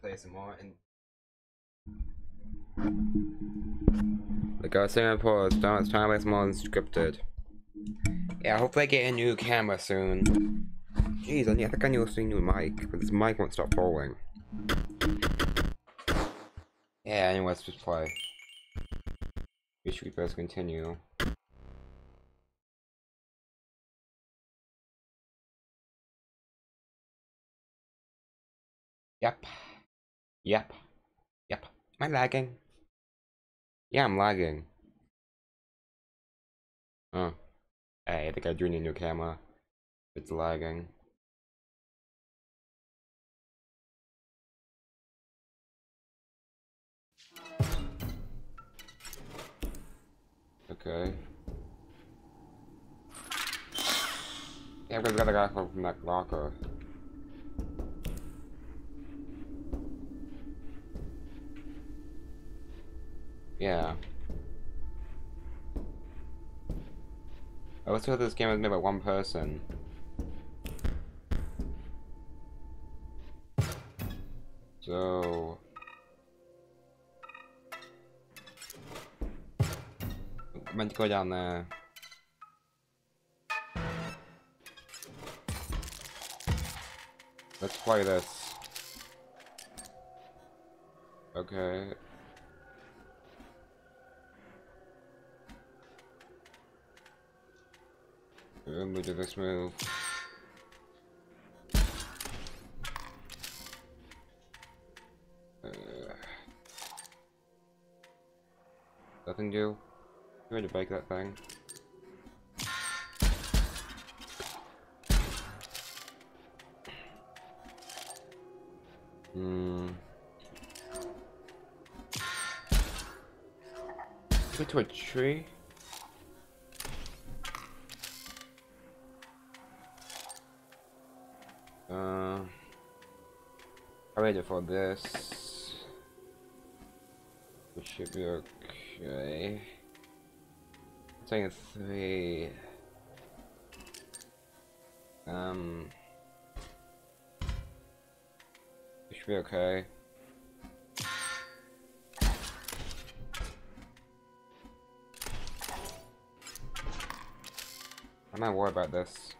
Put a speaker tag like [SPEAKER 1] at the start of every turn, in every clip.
[SPEAKER 1] Play some more and. Like I was saying before, it's time, it's more unscripted. Yeah, hopefully I get a new camera soon. Jeez, I, need, I think I need a new mic, but this mic won't stop falling. Yeah, anyway, let's just play. We should best continue. Yep. Yep. Yep. Am I lagging? Yeah, I'm lagging. Oh. Hey, I think I drew a new camera. It's lagging. Okay. Yeah, we got the guy from that locker. Yeah. I was told this game was made by one person. So... I meant to go down there. Let's play this. Okay. We do this move. Uh, nothing do. I'm to break that thing. Hmm. Go to a tree. Ready for this. Should be okay. I'm three. Um, it should be okay. I'm not worried about this.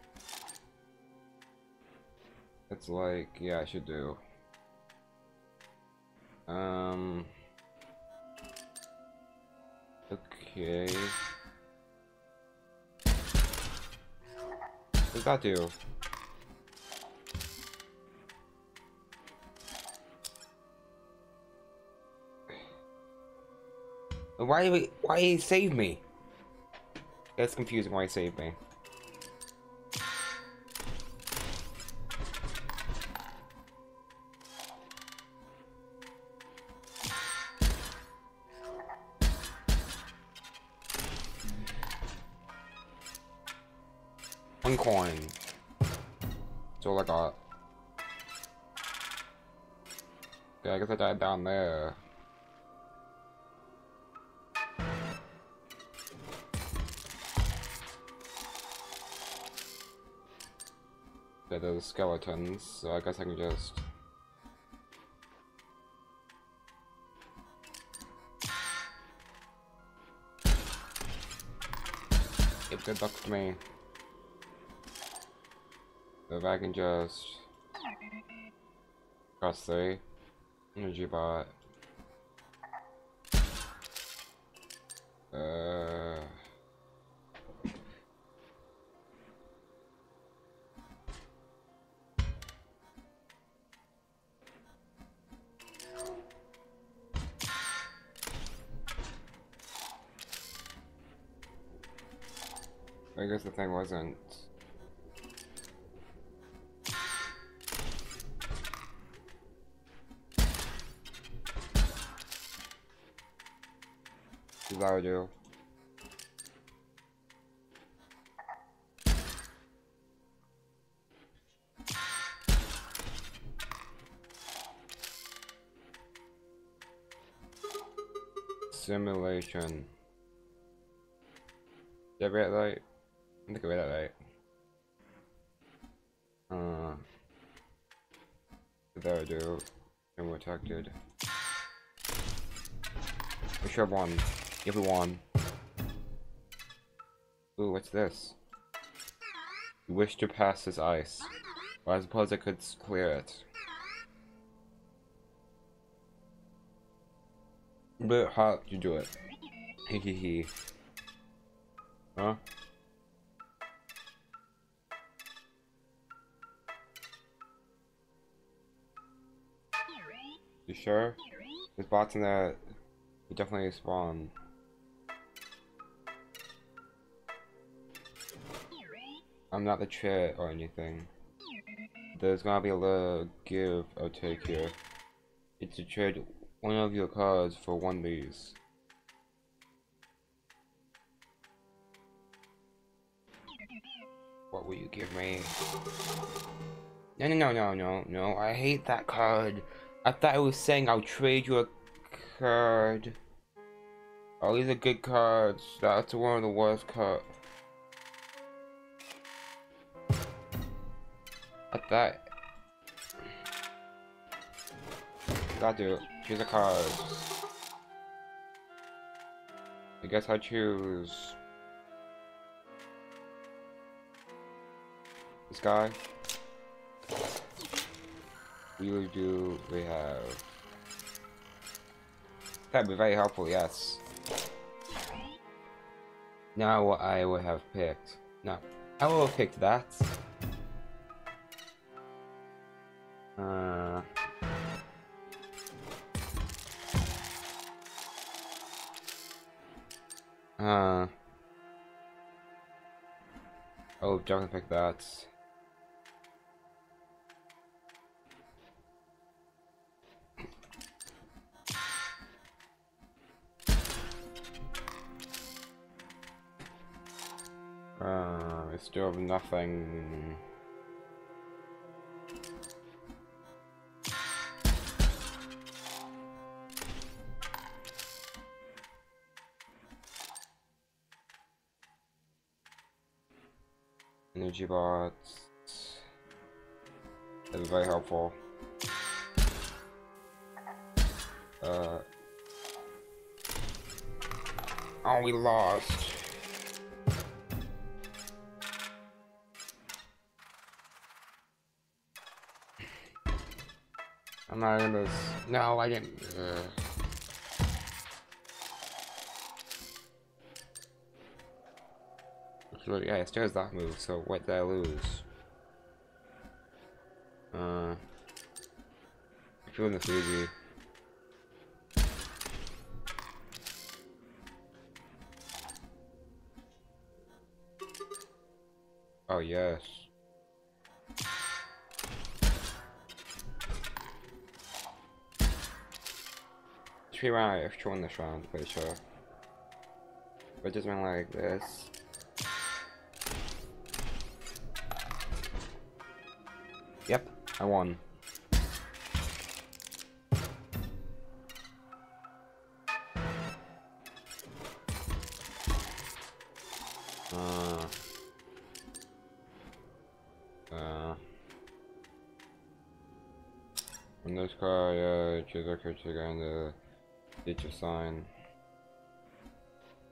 [SPEAKER 1] It's like, yeah, I should do. Okay. What does that do? Why? Why he save me? That's confusing. Why he saved me? Skeletons, so I guess I can just... Give good luck to me. So if I can just cross three energy bot. The thing wasn't audio. Simulation. Did I read that right? I think read that right. Uh, there I do. And we're protected. We should have won. If we won. Ooh, what's this? You wish to pass this ice. Well, I suppose I could clear it. A bit hard to do it. Hee hee hee. Huh? You sure? There's bots in there. You definitely spawn. I'm not the chair or anything. There's gonna be a little give or take here. It's to trade one of your cards for one these. What will you give me? No, no, no, no, no, no. I hate that card. I thought it was saying I'll trade you a card. Oh, these are good cards. That's one of the worst cards. I thought. Gotta do it. Choose a card. I guess I choose. This guy. We do we have that'd be very helpful, yes. Now what I would have picked. No. I will have picked that. Uh Uh Oh, definitely pick that. Still have nothing. Energy bots. That's very helpful. Uh. Oh, we lost. I'm not this. No, I didn't. Uh. Yeah, it still has that move, so what did I lose? Uh. Feeling the Fuji. Oh, yes. Round extra one this round, pretty sure. But just went like this. Yep, I won. Uh, uh, on this car, yeah, choose a character and the feature sign.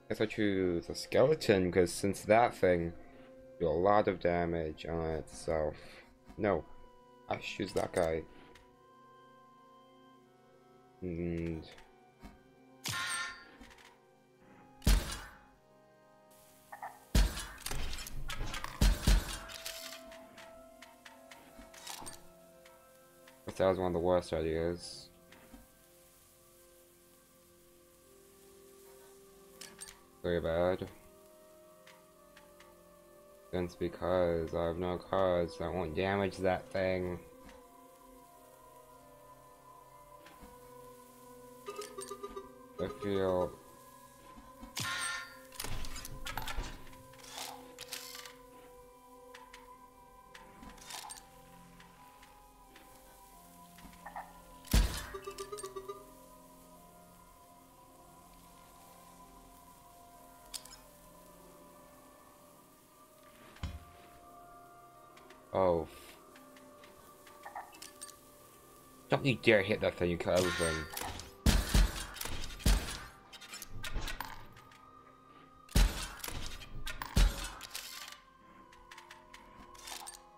[SPEAKER 1] Guess I choose a skeleton because since that thing do a lot of damage on itself. No, I choose that guy. And that was one of the worst ideas. Very bad. That's because I have no cards I won't damage that thing. I feel Don't you dare hit that thing, you cut everything.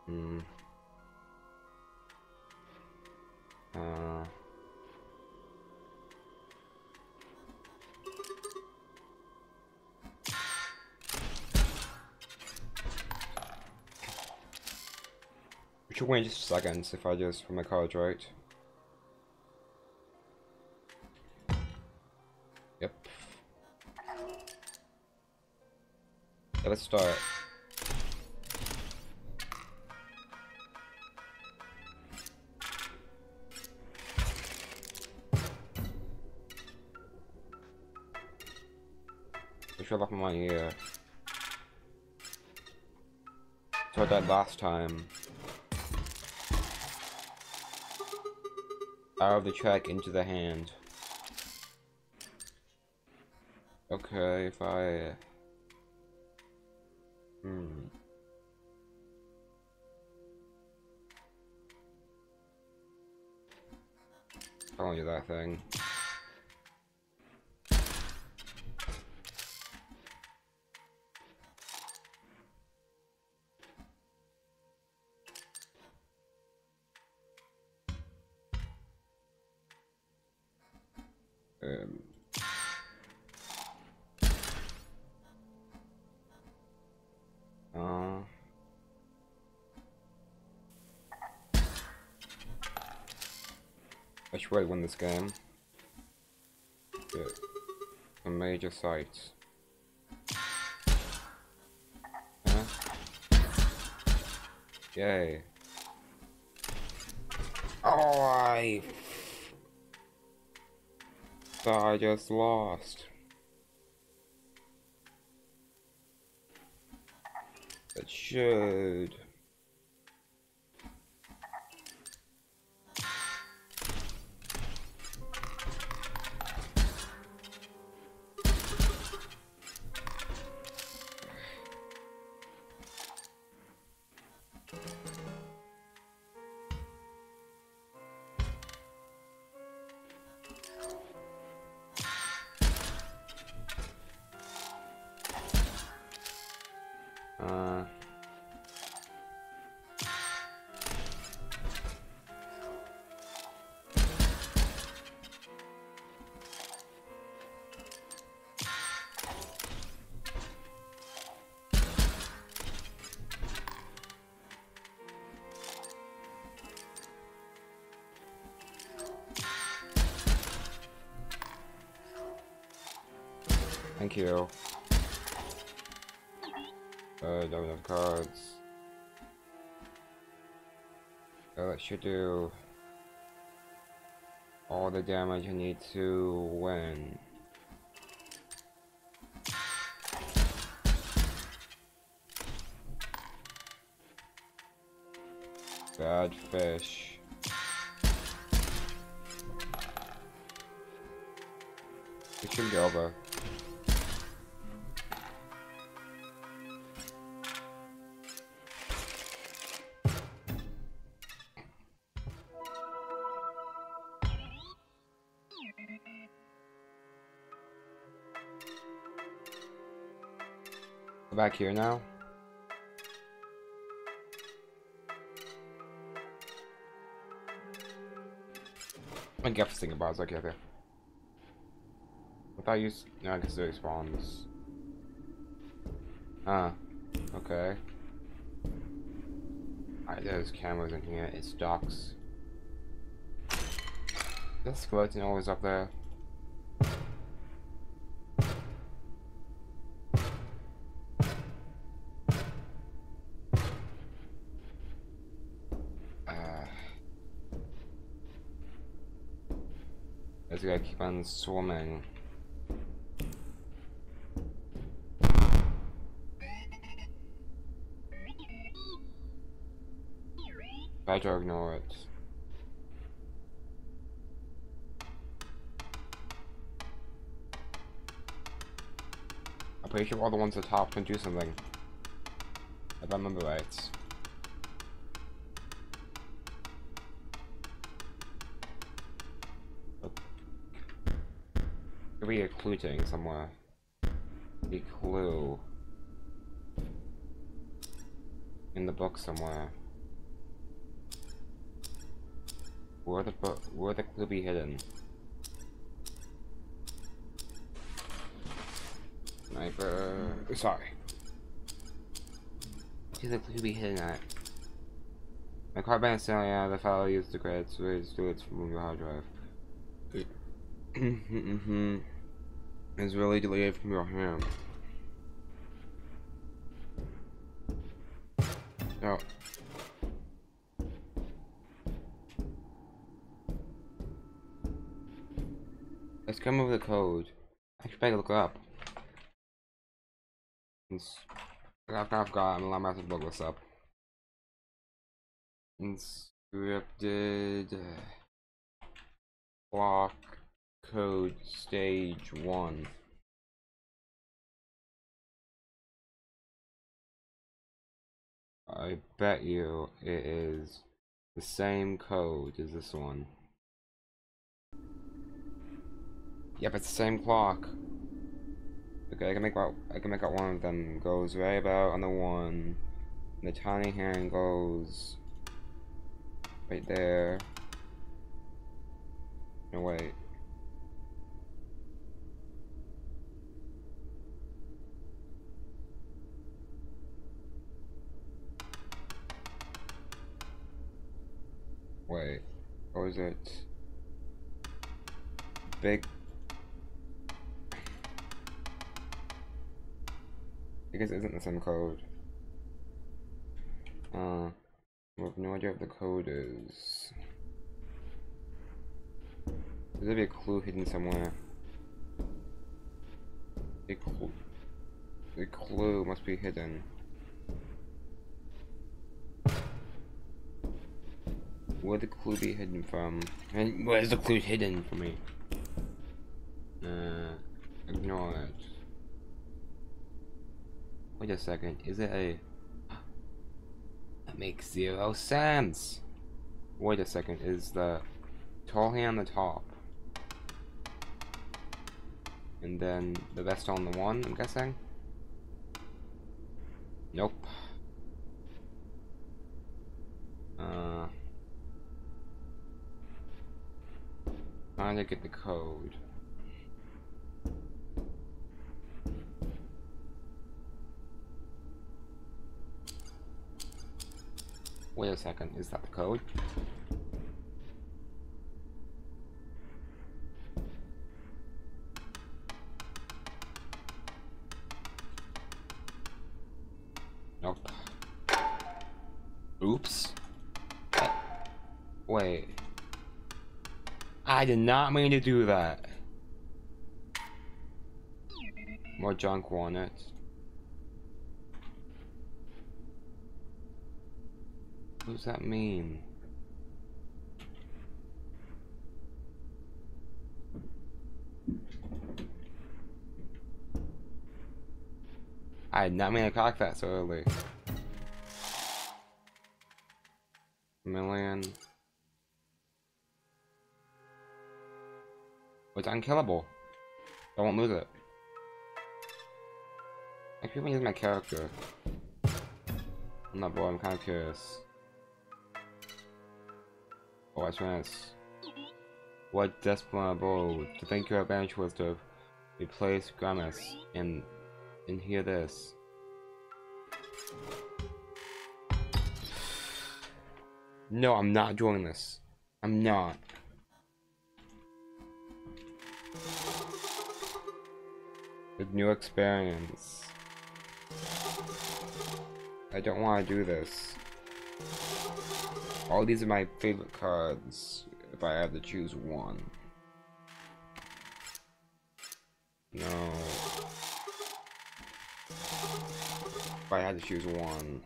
[SPEAKER 1] Hmm. Uh. We should wait just seconds if I just put my cards right. Let's start. I should have my ear. So I died last time. Out of the track into the hand. Okay, if I... that thing. This game. Some major sites. Huh? Yay. Oh, I... I just lost. It should. Damage I need to win. Back here now. I get this thing about okay, okay. Without use no, I guess it spawns. Ah, okay. Alright, there's cameras in here, it's docks. This skeleton always up there. On swimming. To ignore it. I'm pretty sure all the ones at the top can do something. If I remember right. Clue somewhere. A clue. In the book somewhere. Where the where the clue be hidden? Sniper sorry. Where's the clue be hidden at? My car band selling out the file used the credits with do it from your hard drive. mm-hmm. It's really delayed from your hand. Oh. Let's come over the code. I should better look it up. It's, I've, I've got, I'm allowed to look this up. Inscripted uh, block code stage one. I bet you it is the same code as this one. Yep, it's the same clock. Okay, I can make out I can make out one of them goes right about on the one. The tiny hand goes right there. No wait. Wait, or is it big? I guess it isn't the same code. Uh, we have no idea what the code is. There's gonna be a clue hidden somewhere. A clue. A clue must be hidden. Where the clue be hidden from? And where's the clue hidden for me? Uh, ignore it. Wait a second, is it a... That makes zero sense! Wait a second, is the tall hand on the top? And then the vest on the one, I'm guessing? Nope. Uh... Trying to get the code. Wait a second, is that the code? I did not mean to do that. More junk walnuts. What does that mean? I did not mean to cock that so early. Million. It's unkillable. I won't lose it. I even use my character. I'm not bored, I'm kind of curious. Oh, what's this? What desperable to think your advantage was to replace Grimace and and hear this. No, I'm not doing this. I'm not. With new experience. I don't want to do this. All these are my favorite cards if I have to choose one. No. If I had to choose one.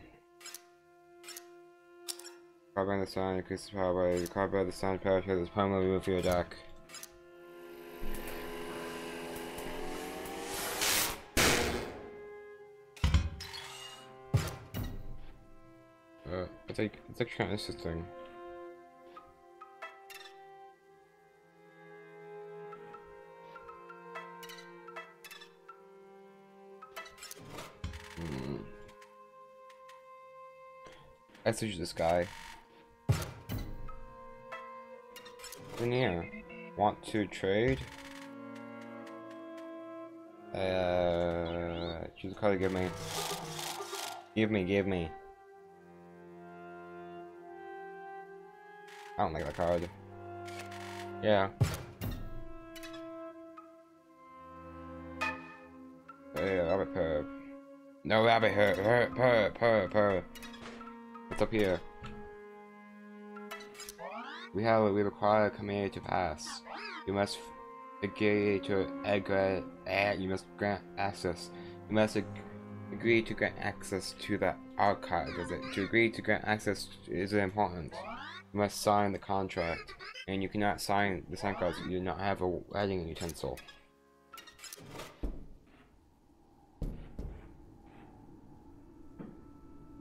[SPEAKER 1] Card by the sun, increase the power by the card the sun, power is permanently from your deck. like, it's actually kind of interesting. Hmm. I switch this guy. In here. Want to trade? Uh, choose a card to give me. Give me, give me. I don't like that card. Yeah. Hey, rabbit purr. No rabbit purr, purr, purr, purr, purr. What's up here? We have a, we require a command to pass. You must agree to agree, uh, you must grant access. You must ag agree to grant access to the archive. Is it to agree to grant access is it important? Must sign the contract, and you cannot sign the sign cards. You do not have a wedding utensil.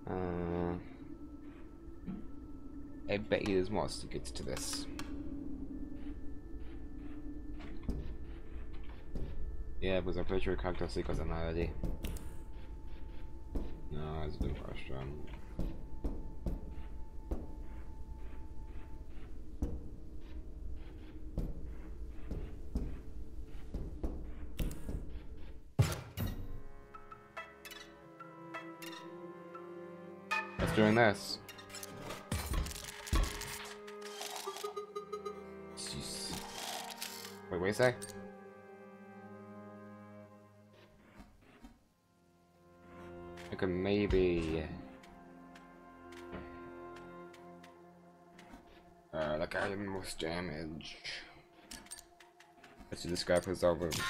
[SPEAKER 1] Uh, I bet you there's more secrets to this. Yeah, because I'm pretty sure cocktail secrets on already. No, it's a good question. This. Jeez. Wait, wait a sec. I could maybe... Uh, that guy did most damage. Let's do this guy over. Wait,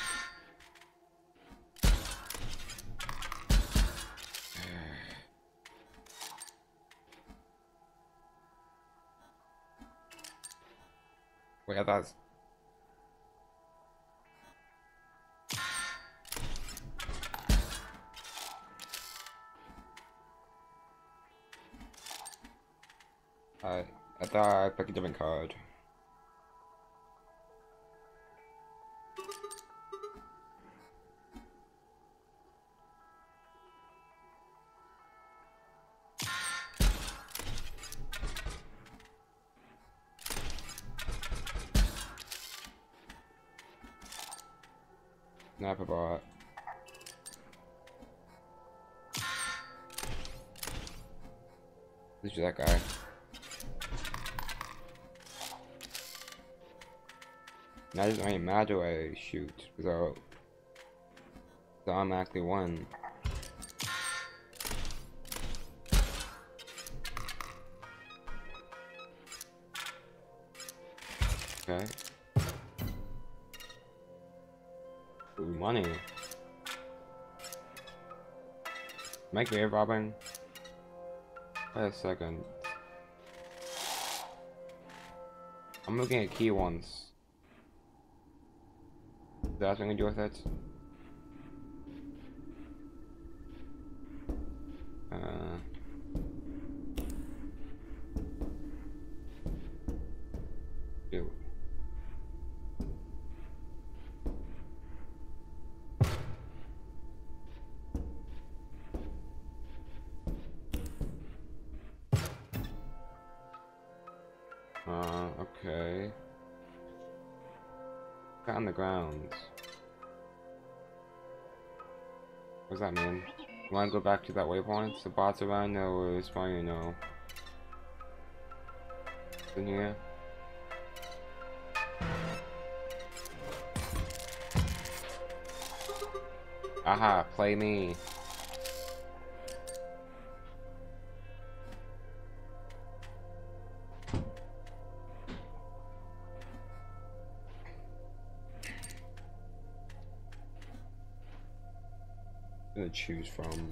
[SPEAKER 1] Thought... I, I thought I picked a different card. Really I shoot, because I automatically won. Okay. Ooh, money. Make me robbing. Wait a second. I'm looking at key ones. That's what Go back to that waypoint? The bots around it's fine you know. In here. Aha, play me. Choose from.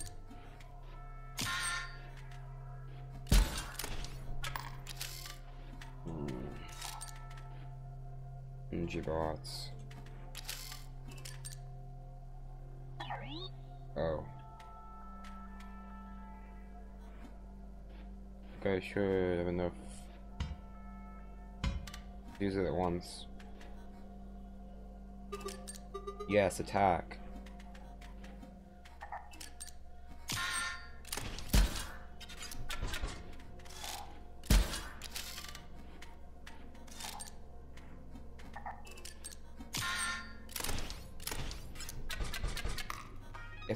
[SPEAKER 1] Hmm. Oh. Okay, should have enough. Use it at once. Yes, attack.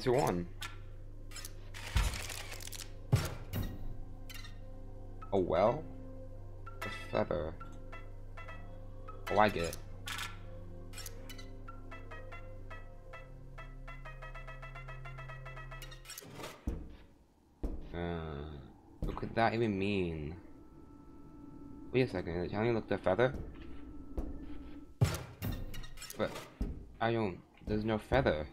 [SPEAKER 1] Guess who won? Oh well? A feather. Oh, I get it. Uh, what could that even mean? Wait a second, is it look the feather? But, I don't, there's no feather.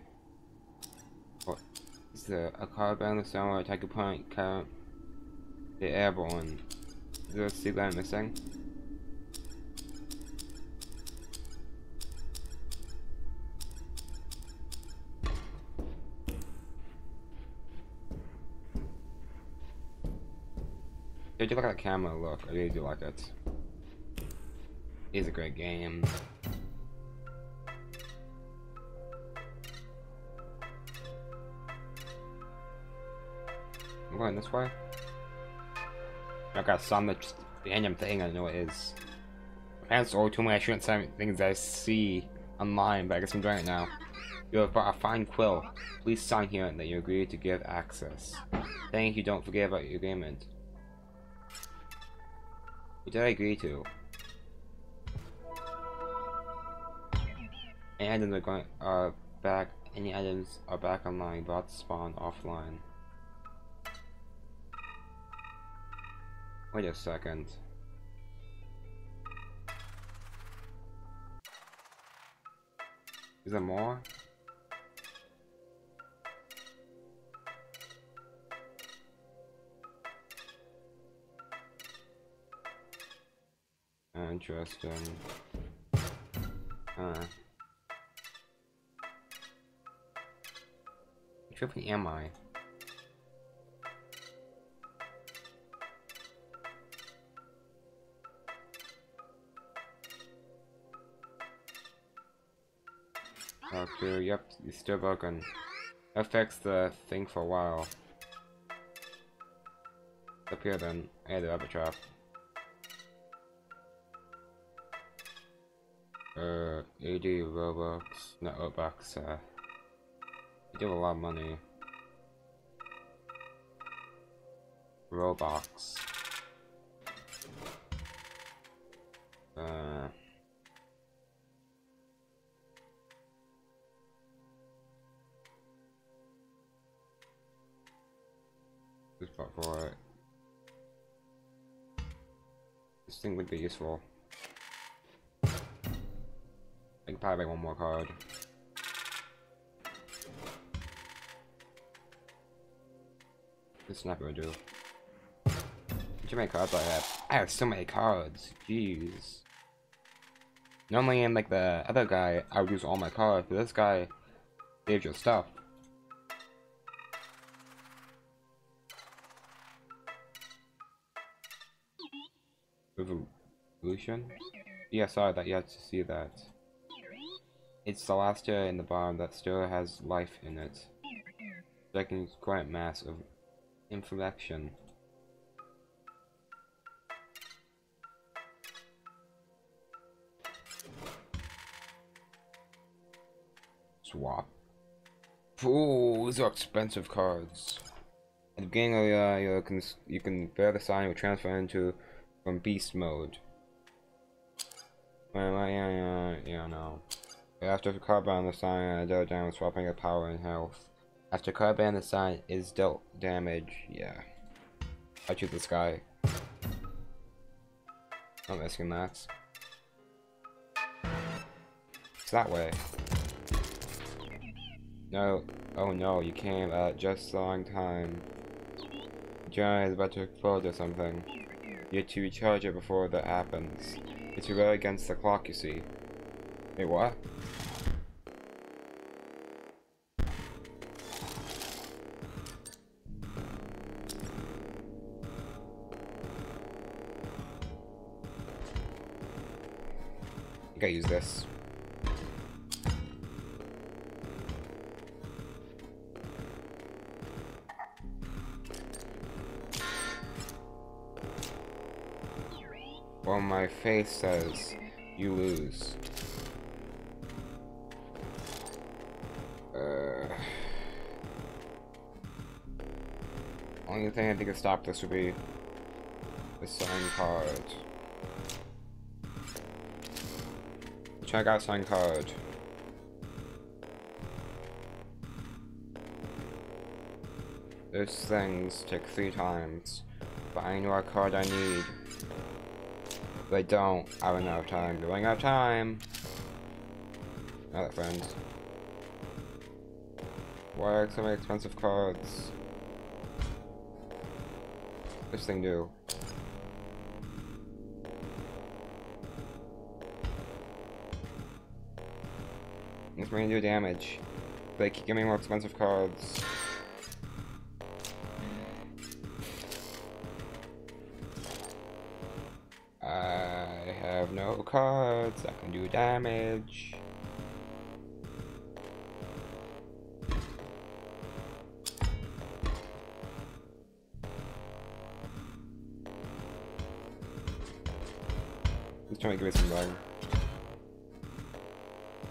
[SPEAKER 1] A card bound the summer attack a point count? The airborne. Is there a seagland missing? Did you look at the camera? Look, I really do like it. It's a great game. Going this way. I got some that the random thing I know it is. Always told me I shouldn't say things I see online, but I guess I'm doing it now. You have brought a fine quill. Please sign here and that you agree to give access. Thank you, don't forget about your agreement. What did I agree to? Items are going are back any items are back online, bots spawn offline. Wait a second. Is there more? Interesting. Huh. Which am I? Okay, yep, it's still broken. Affects the thing for a while. Up here then, had the other trap. Uh, 80 Robux, not Robux, uh, you do a lot of money. Robux. Uh... For it. This thing would be useful. I can probably buy one more card. This is not gonna do. How many cards I have? I have so many cards. Jeez. Normally in like the other guy, I would use all my cards, but this guy saves your stuff. Revolution? Yeah, sorry that you had to see that. It's the last year in the bomb that still has life in it. Second quite mass of infection. Swap. Ooh, these are expensive cards. At the beginning of uh, you can you can bear the sign will transfer into from beast mode. Well, yeah, yeah, yeah, no. After card on the sign, uh, I dealt down swapping a power and health. After card ban the sign is dealt damage, yeah. I choose this guy. I'm asking that. It's that way. No, oh no, you came at just the wrong time. John is about to explode or something. You have to recharge it before that happens. It's right against the clock, you see. Wait, what? I gotta use this. Face says you lose. Uh, only thing I think could stop this would be the sign card. Check out sign card. Those things take three times, but I know what card I need. I don't, I run out of time. Running out of time! Alright, friends. Why are so many expensive cards? This thing do? It's to do damage. They keep giving me more expensive cards. Damage. He's trying to give me some bug.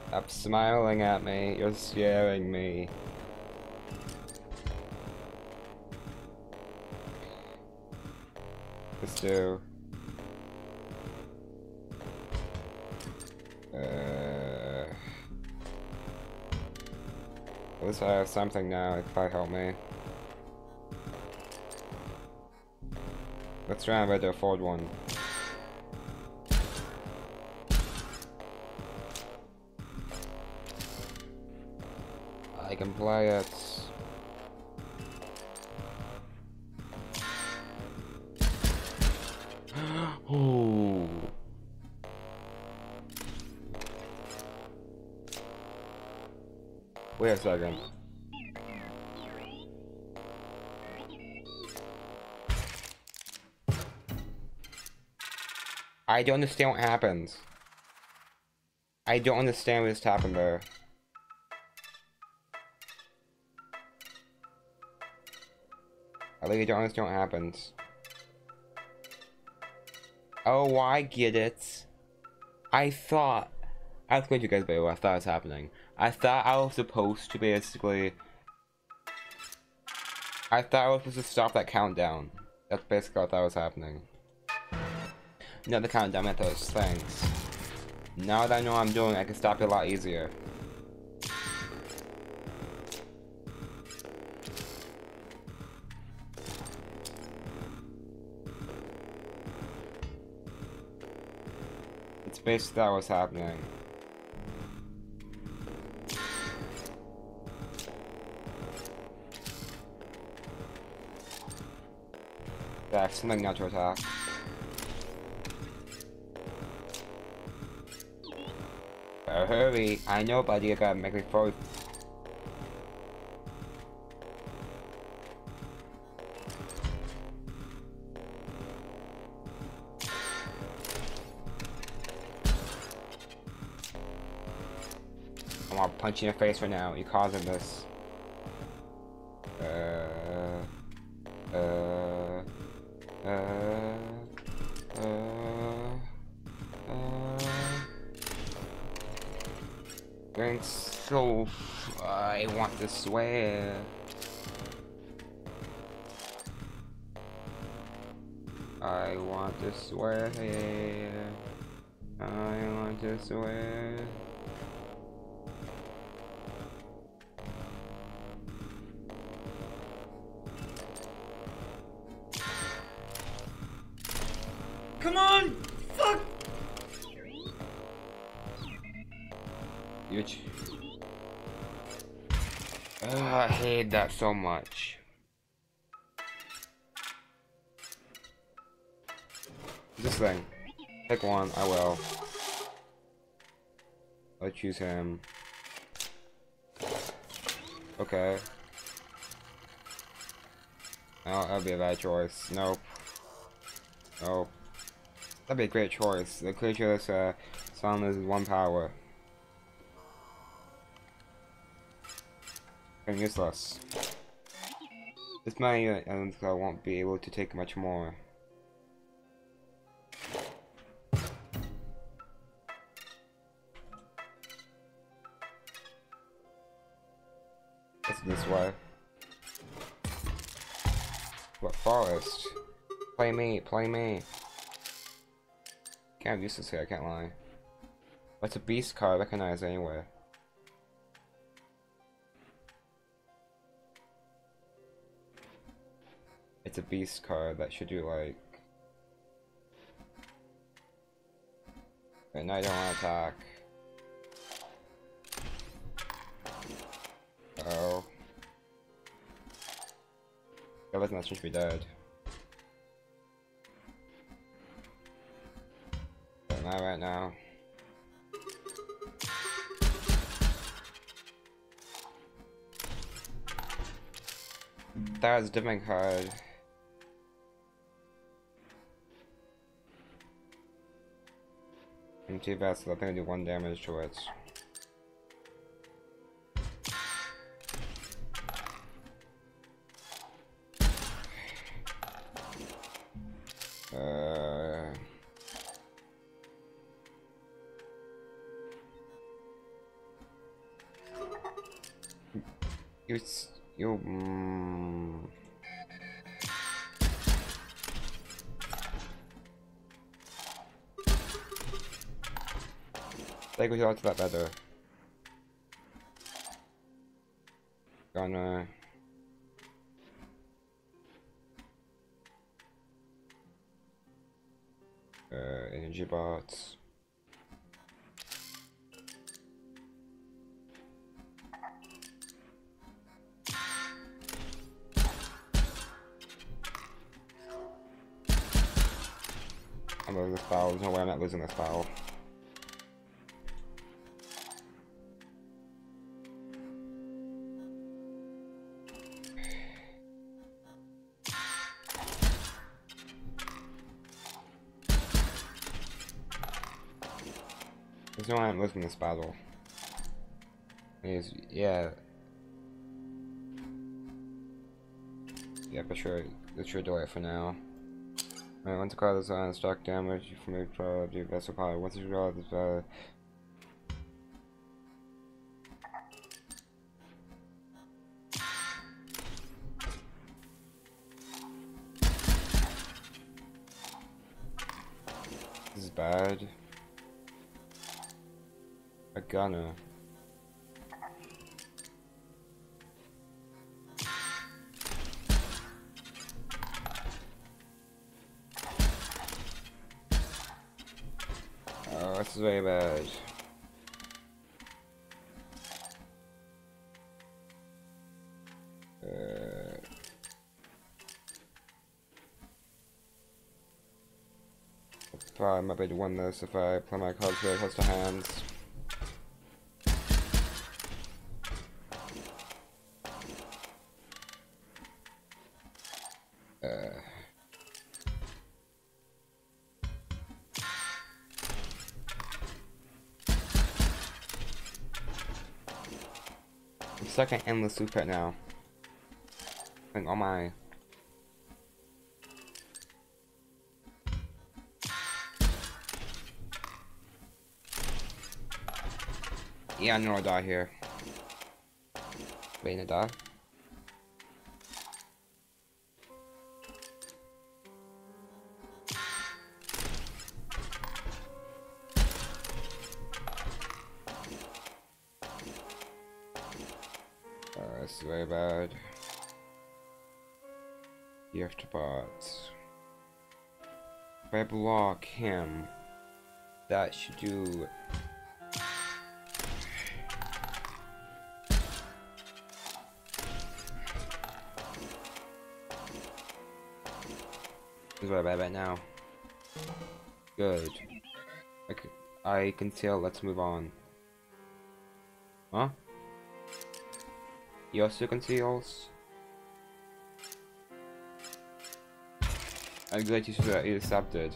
[SPEAKER 1] Stop smiling at me. You're scaring me. Let's do. At least I uh, have something now. It might help me. Let's try and better afford one. I can play it. I don't understand what happens. I don't understand what just happened there. I really don't understand what happens. Oh, I get it. I thought... I was going to you guys but what I thought was happening. I thought I was supposed to basically... I thought I was supposed to stop that countdown. That's basically what I thought was happening. Not the countdown, at those things. Now that I know what I'm doing, I can stop it a lot easier. It's basically that was happening. Back, something not to attack. Hurry, I know buddy, you gotta make me forward. I want to punch you in the face right now. You're causing this. I want to swear. I want to swear. I want to swear. That so much. This thing. Pick one, I will. I'll choose him. Okay. Oh, that'd be a bad choice. Nope. Nope. That'd be a great choice. The creature that's uh, sound is one power. And useless. This many uh, elements I won't be able to take much more. It's this way. What forest? Play me, play me. Can't use this here, I can't lie. What's a beast card? I recognize anywhere. It's a beast card that should do like And I don't want to attack. Oh. That was not supposed to be dead. But not right now. That was a different card. Too fast, so think I do one damage to it. Think we should that better. Gonna... Uh, energy bots. I'm losing this battle. There's no way I'm not losing this battle. Losing this battle. Is yeah. Yeah, but sure, let's sure do it for now. Alright, once the card is on stock damage from a draw of your vessel power. Once you draw this uh A gunner. Oh, this is very bad. Uh, might be able to win this if I play my cards very close to hands. Stuck in endless loop right now. Like, oh my. Yeah, I know I'll die here. Waiting to die. I block him, that should do This is what I right now. Good. I can, I can tell. Let's move on. Huh? You also conceals? I'm glad you accepted.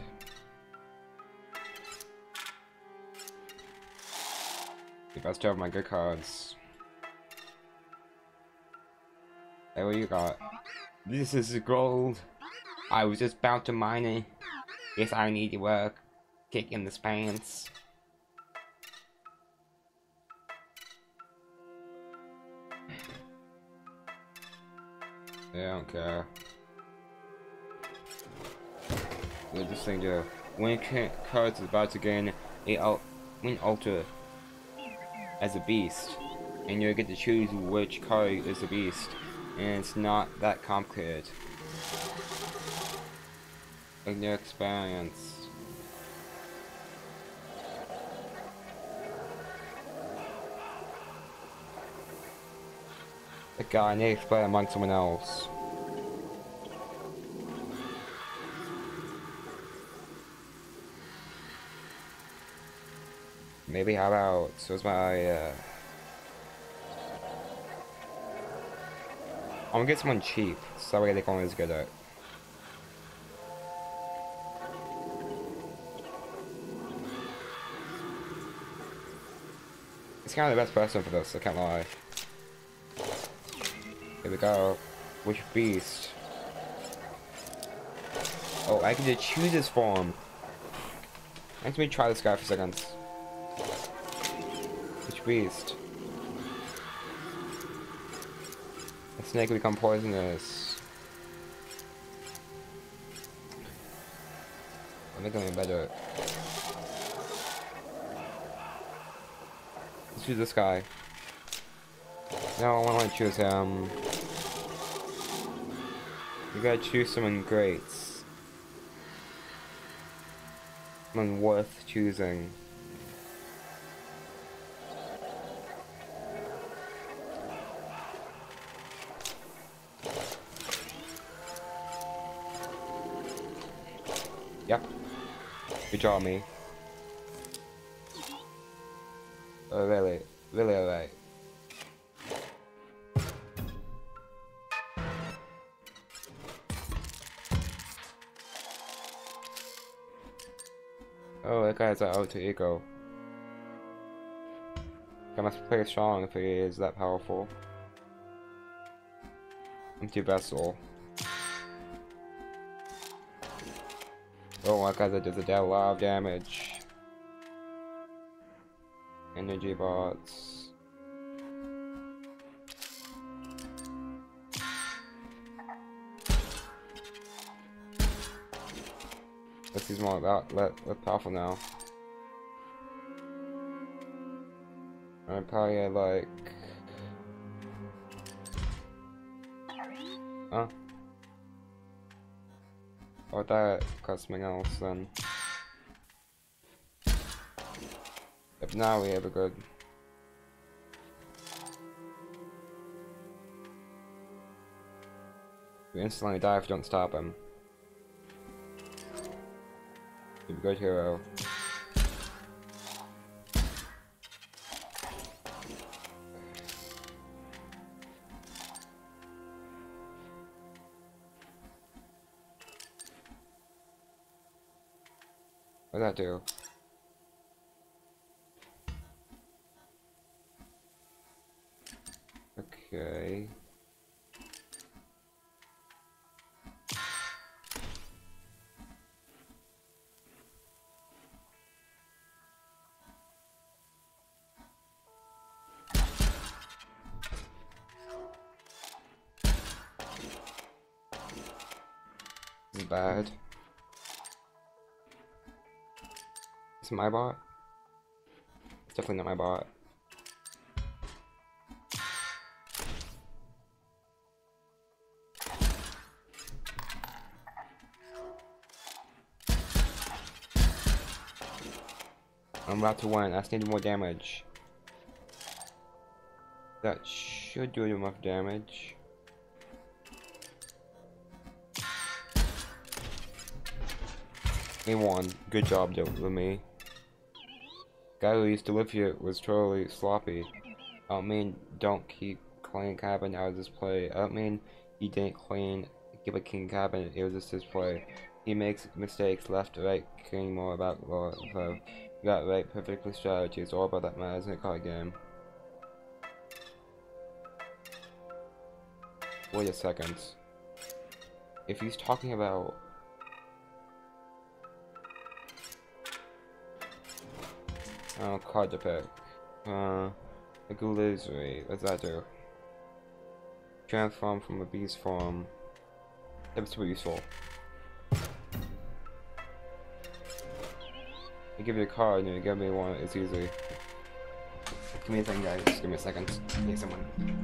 [SPEAKER 1] If I still have my good cards. Hey, what you got? This is gold. I was just about to mine it. Yes, I need to work. Kick in the pants. Yeah, I don't care. This thing do? When cards is about to gain a al win alter as a beast, and you get to choose which card is a beast, and it's not that complicated. Like new experience. A guy need to explain among someone else. Maybe how about so is my uh I'm gonna get someone cheap, so that way they can always get it. It's kind of the best person for this, I can't lie. Here we go. Which beast? Oh, I can just choose his form. Let me try this guy for seconds. Beast? The snake become poisonous. Make him better. Let's choose this guy. No, I want to choose him. You gotta choose someone great. Someone worth choosing. Job, me. Oh, really? Really alright. Oh, that guy's an alter ego. I must play strong if he is that powerful. Empty vessel. Oh, that guy that does a lot of damage. Energy bots. Let's use more about let let powerful now. I'm probably like Huh? Or that got something else then. Now we have a good We instantly die if we don't stop him. He's a good hero. What'd my bot? It's definitely not my bot. I'm about to win. I just need more damage. That should do enough damage. He won. Good job, with me. Guy who used to live here was totally sloppy. I don't mean don't keep clean cabin out of this play. I don't mean he didn't clean give a king cabin. It was just his play. He makes mistakes left, right, caring more about so you got right perfectly strategy. It's all about that man, isn't it? Card game. Wait a second. If he's talking about Oh, card to pick. Uh, a Illusory. What's that do? Transform from a beast form. That's super useful. I give you a card and you give me one, it's easy. Give me a thing, guys. Give me a second. Need someone.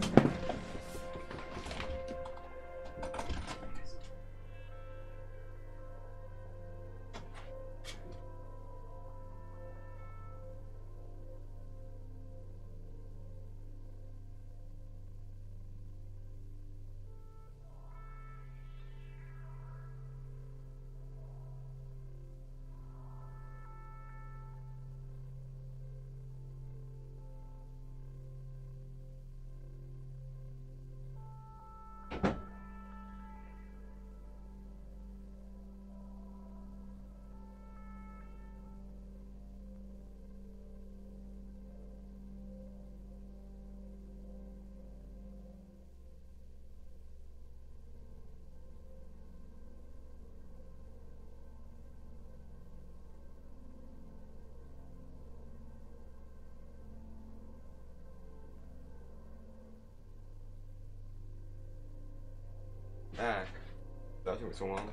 [SPEAKER 1] Long.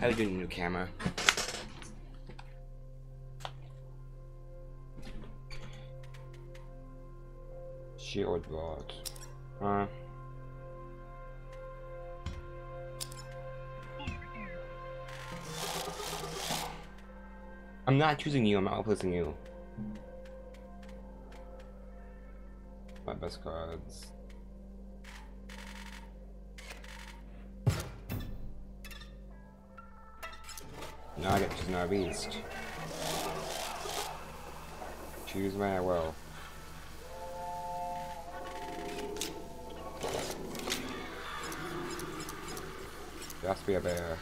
[SPEAKER 1] How to do a new camera? Shield rod. Uh. I'm not choosing you, I'm outplacing you. Best cards. Now I get to choose another beast. Choose my will. There has to be a bear.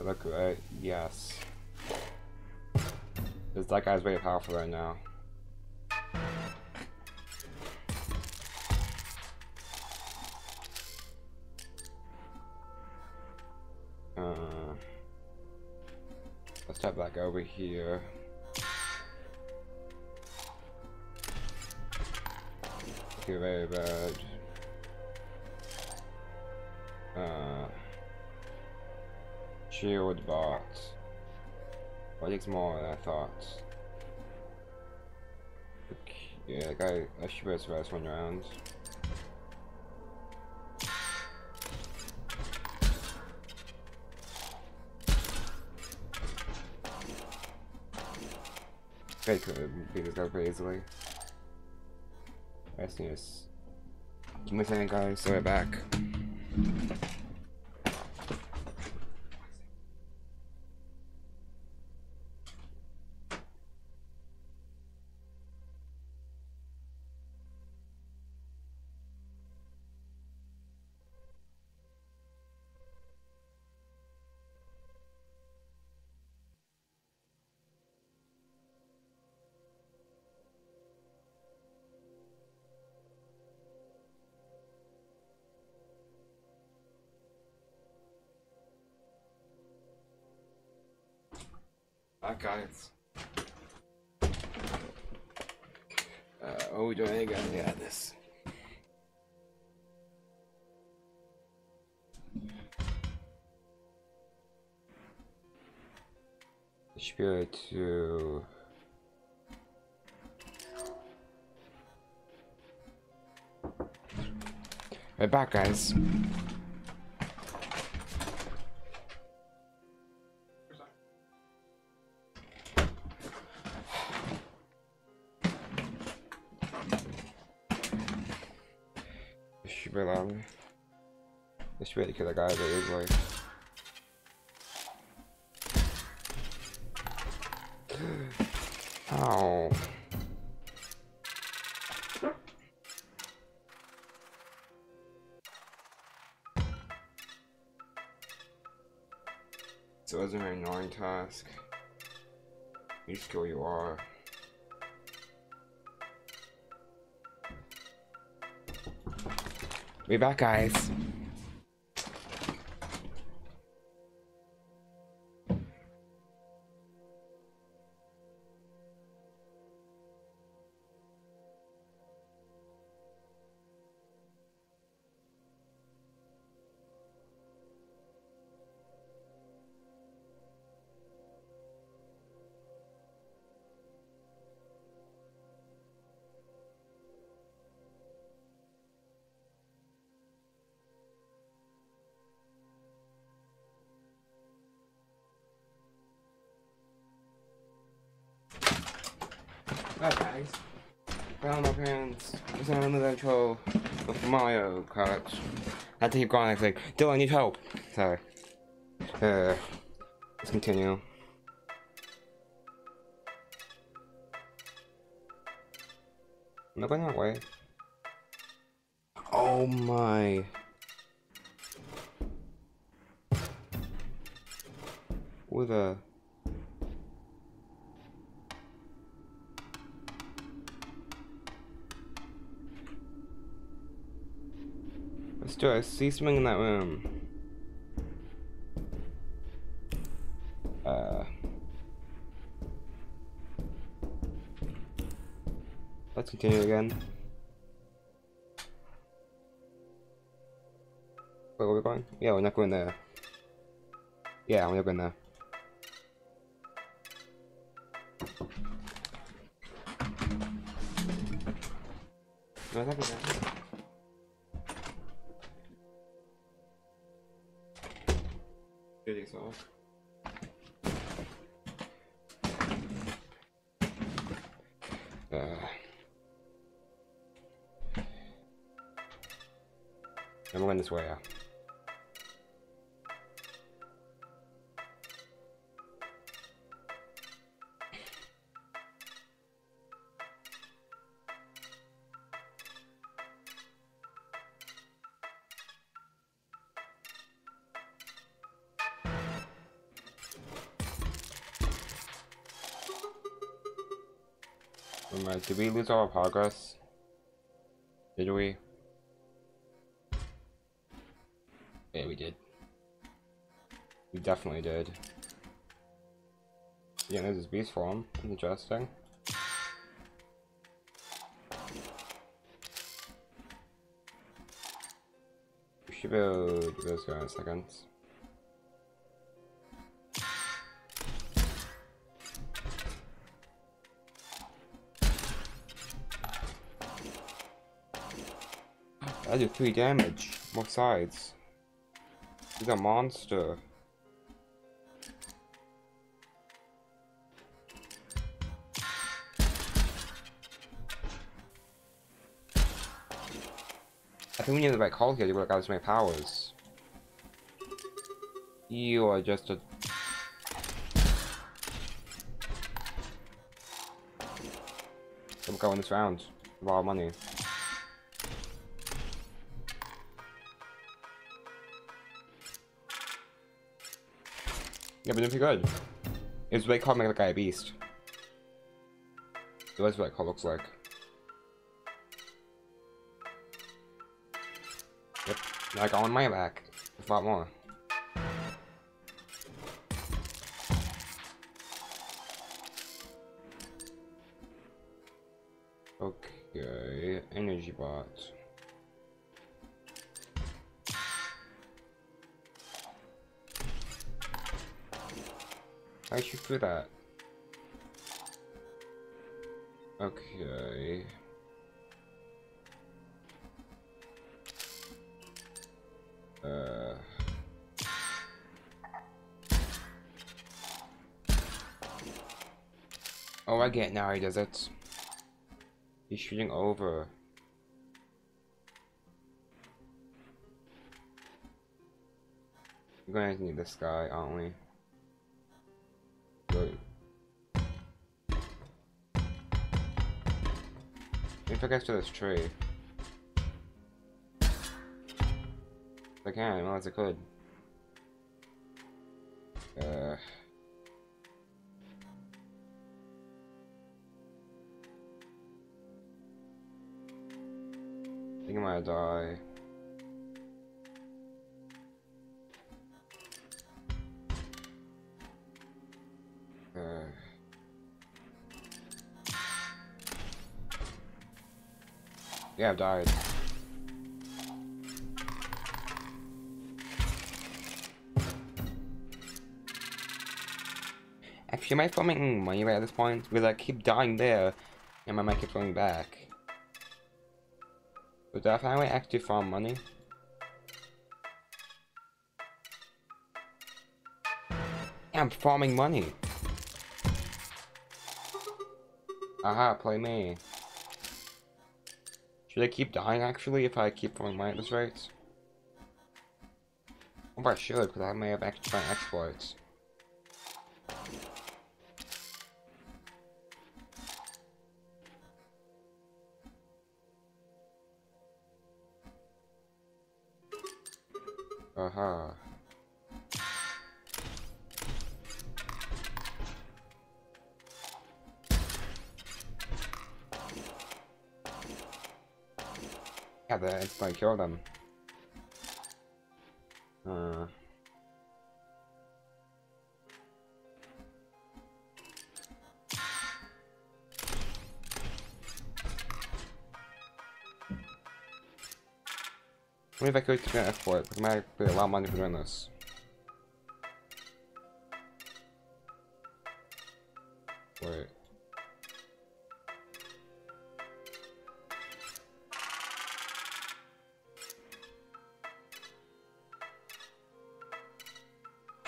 [SPEAKER 1] Look right, yes. Because that guy's very powerful right now. Uh, let's step back over here. Okay, very bad. Uh, shield bot. Takes more than I thought. Okay, yeah, that guy, I should to survive one round. I could beat this guy pretty easily. I just need to Give me a second, guys. So we're back. Guys. Uh, are we doing again? Yeah, this. Should be able to... Right back guys. They should be able to kill that guy very easily. Ow. So it wasn't an annoying task. You just go you are. We back, guys. Hi guys. Found my parents. Was on another intro of Mario Kart. I had to keep going. I like, Dylan, need help. Sorry. Uh, let's continue. Am I going that way? Oh my. With a. Do. I see something in that room. Uh. Let's continue again. Where are we going? Yeah, we're not going there. Yeah, we're not going there. That was Alright, did we lose all our progress? Did we? Definitely did. Yeah, there's this beast form. Interesting. We should do this guy in. I do 3 damage, both sides. He's a monster. I think we need the right call here to work out many powers. You are just a... I'm going this round. Of money. Yeah, but if you're good. It's what they call the guy a beast. That's what that call looks like. Got on my back. If not more. I get now he does it. He's shooting over. We're gonna need this guy, aren't we? Good. If I get to this tree. I can, as I could. Yeah, I've died. Actually, am I filming money right at this point? Because I keep dying there, and my mic keeps going back. But that how actually farm money? I'm farming money. Aha, play me. Should I keep dying actually if I keep farming mine at this rate? Well, I should, because I may have found exploits. Kill them. Uh. If I could get an exploit? Because I might be a lot of money for doing this.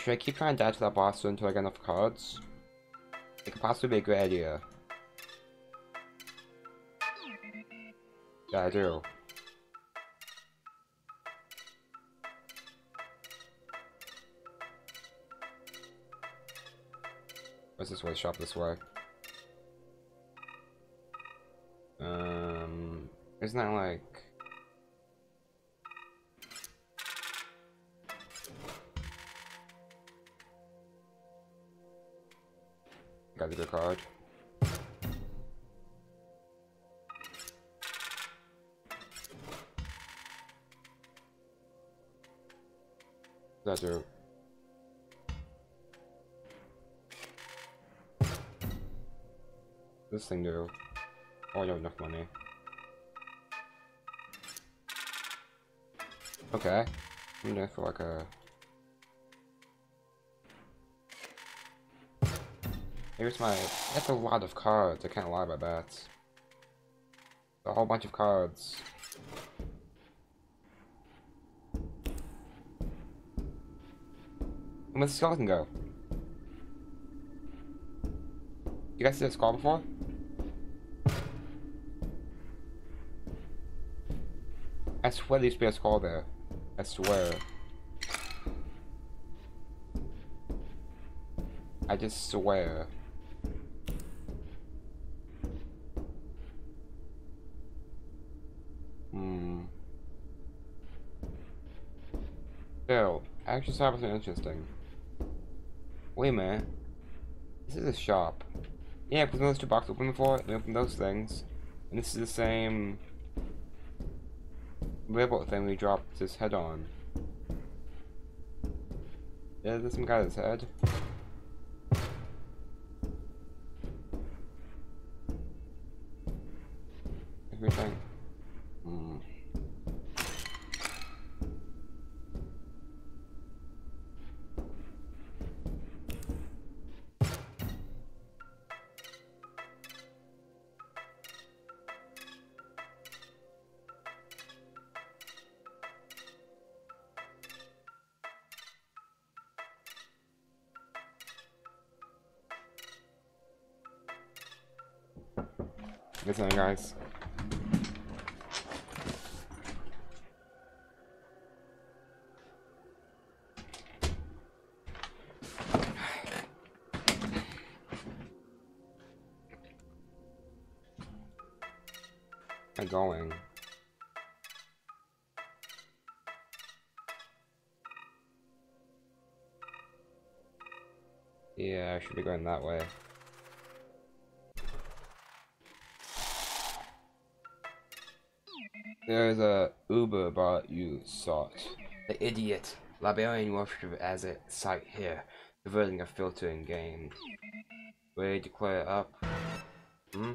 [SPEAKER 1] Should I keep trying to die to that boss until I get enough cards? It could possibly be a good idea. Yeah, I do. What's this way? Shop this way. Um, isn't that like... The card. That do. This thing do. Oh, I don't have enough money. Okay. I'm gonna for like a Here's my. That's a lot of cards. I can't lie about that. A whole bunch of cards. Where'd the skeleton go? You guys see a skull before? I swear there used to be a skull there. I swear. I just swear. Hmm. Still, I actually saw something interesting. Wait a minute. This is a shop. Yeah, because those two boxes open before, they open those things. And this is the same robot thing we dropped his head on. Yeah, there's some guy's head. Guys. I'm going. Yeah, I should be going that way. There's a Uber bot you sought. The idiot. Librarian worship as a site here, diverting a filter in game. Ready to clear up? Hmm?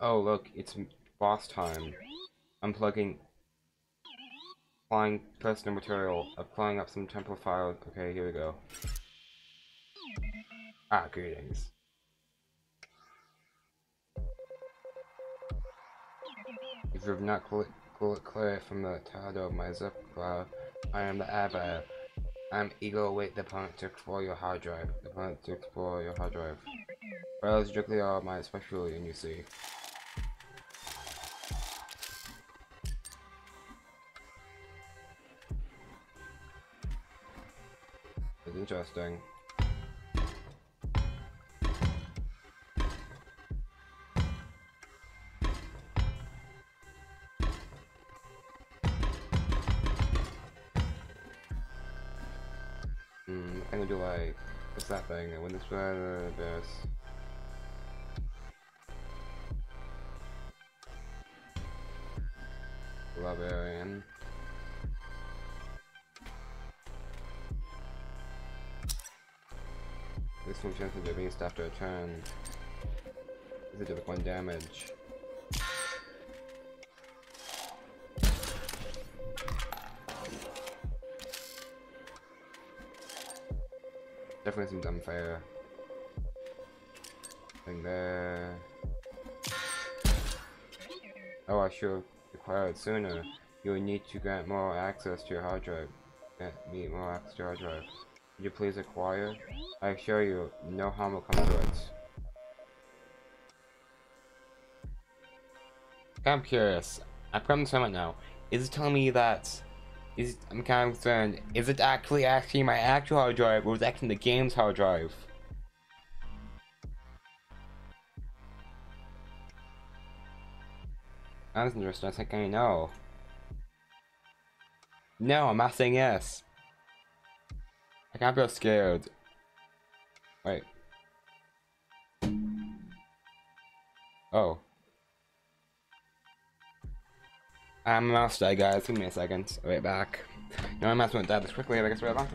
[SPEAKER 1] Oh look, it's boss time. I'm plugging applying personal material, applying up some temple files. Okay, here we go. Ah, greetings. Have not cl cl clear from the title of my zip cloud, I am the Abba. I'm eager to wait the opponent to explore your hard drive. The opponent to explore your hard drive. Well, strictly all my specialty, and you see. It's interesting. Thing? When this, uh, this. Barbarian. This one chances of being after a turn. Is it with one damage? Seems unfair. Thing there. Oh, I should have acquired sooner. You will need to grant more access to your hard drive. Grant me more access to your hard drive. Would you please acquire? I assure you, no harm will come to it. I'm curious. I promise right now. Is it telling me that? Is I'm kind of concerned. Is it actually actually my actual hard drive, or is it actually the game's hard drive? That's interesting. I think I know. No, I'm not saying yes. I can't feel scared. Wait. Oh. I'm a mouse die, guys. Give me a second. I'll be right back. No, my mouse won't die this quickly. I guess we're back.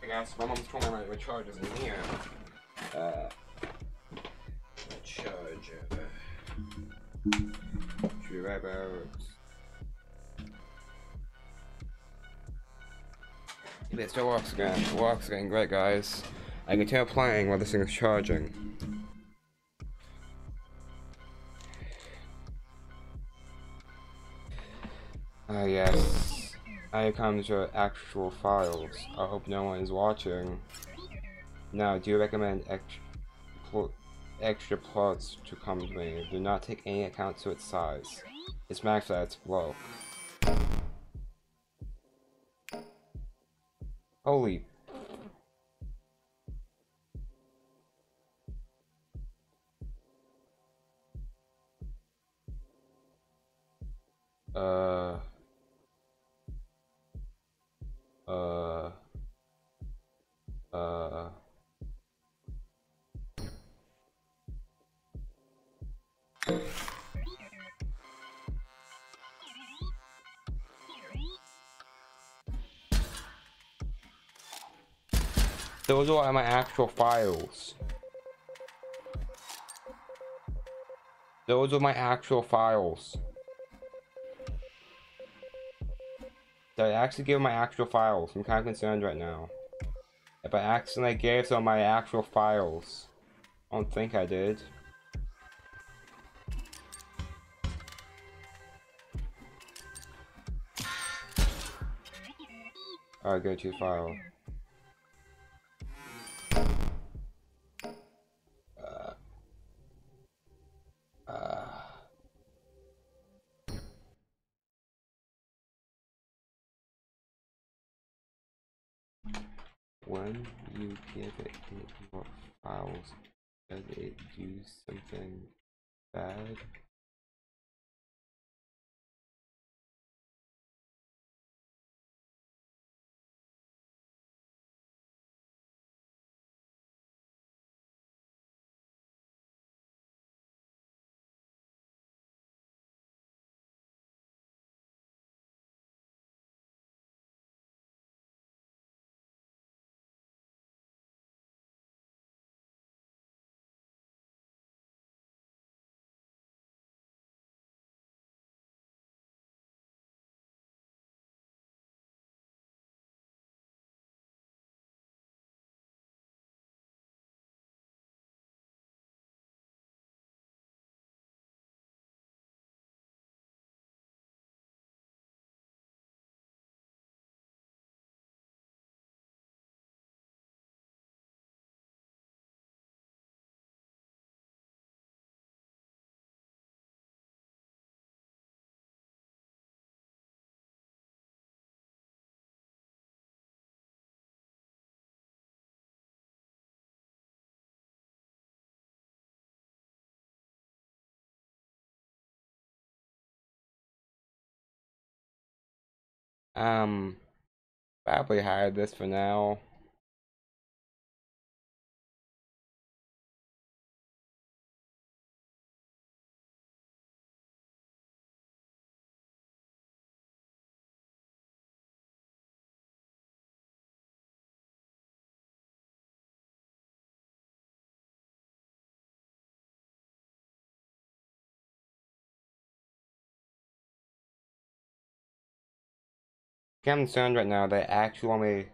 [SPEAKER 1] Hey guys, my mom's told me my, my in here. Again. It works again. Great, guys. I can continue playing while this thing is charging. Ah, yes. Now comes your actual files. I hope no one is watching. Now, do you recommend extra, pl extra plots to come to me? Do not take any account to its size. It's max its blow. Holy. Uh. Those are my actual files. Those are my actual files. Did I actually give my actual files? I'm kind of concerned right now. If I accidentally gave some of my actual files. I don't think I did. Alright, go to file. Um, probably hide this for now. I'm concerned right now. They actually want me.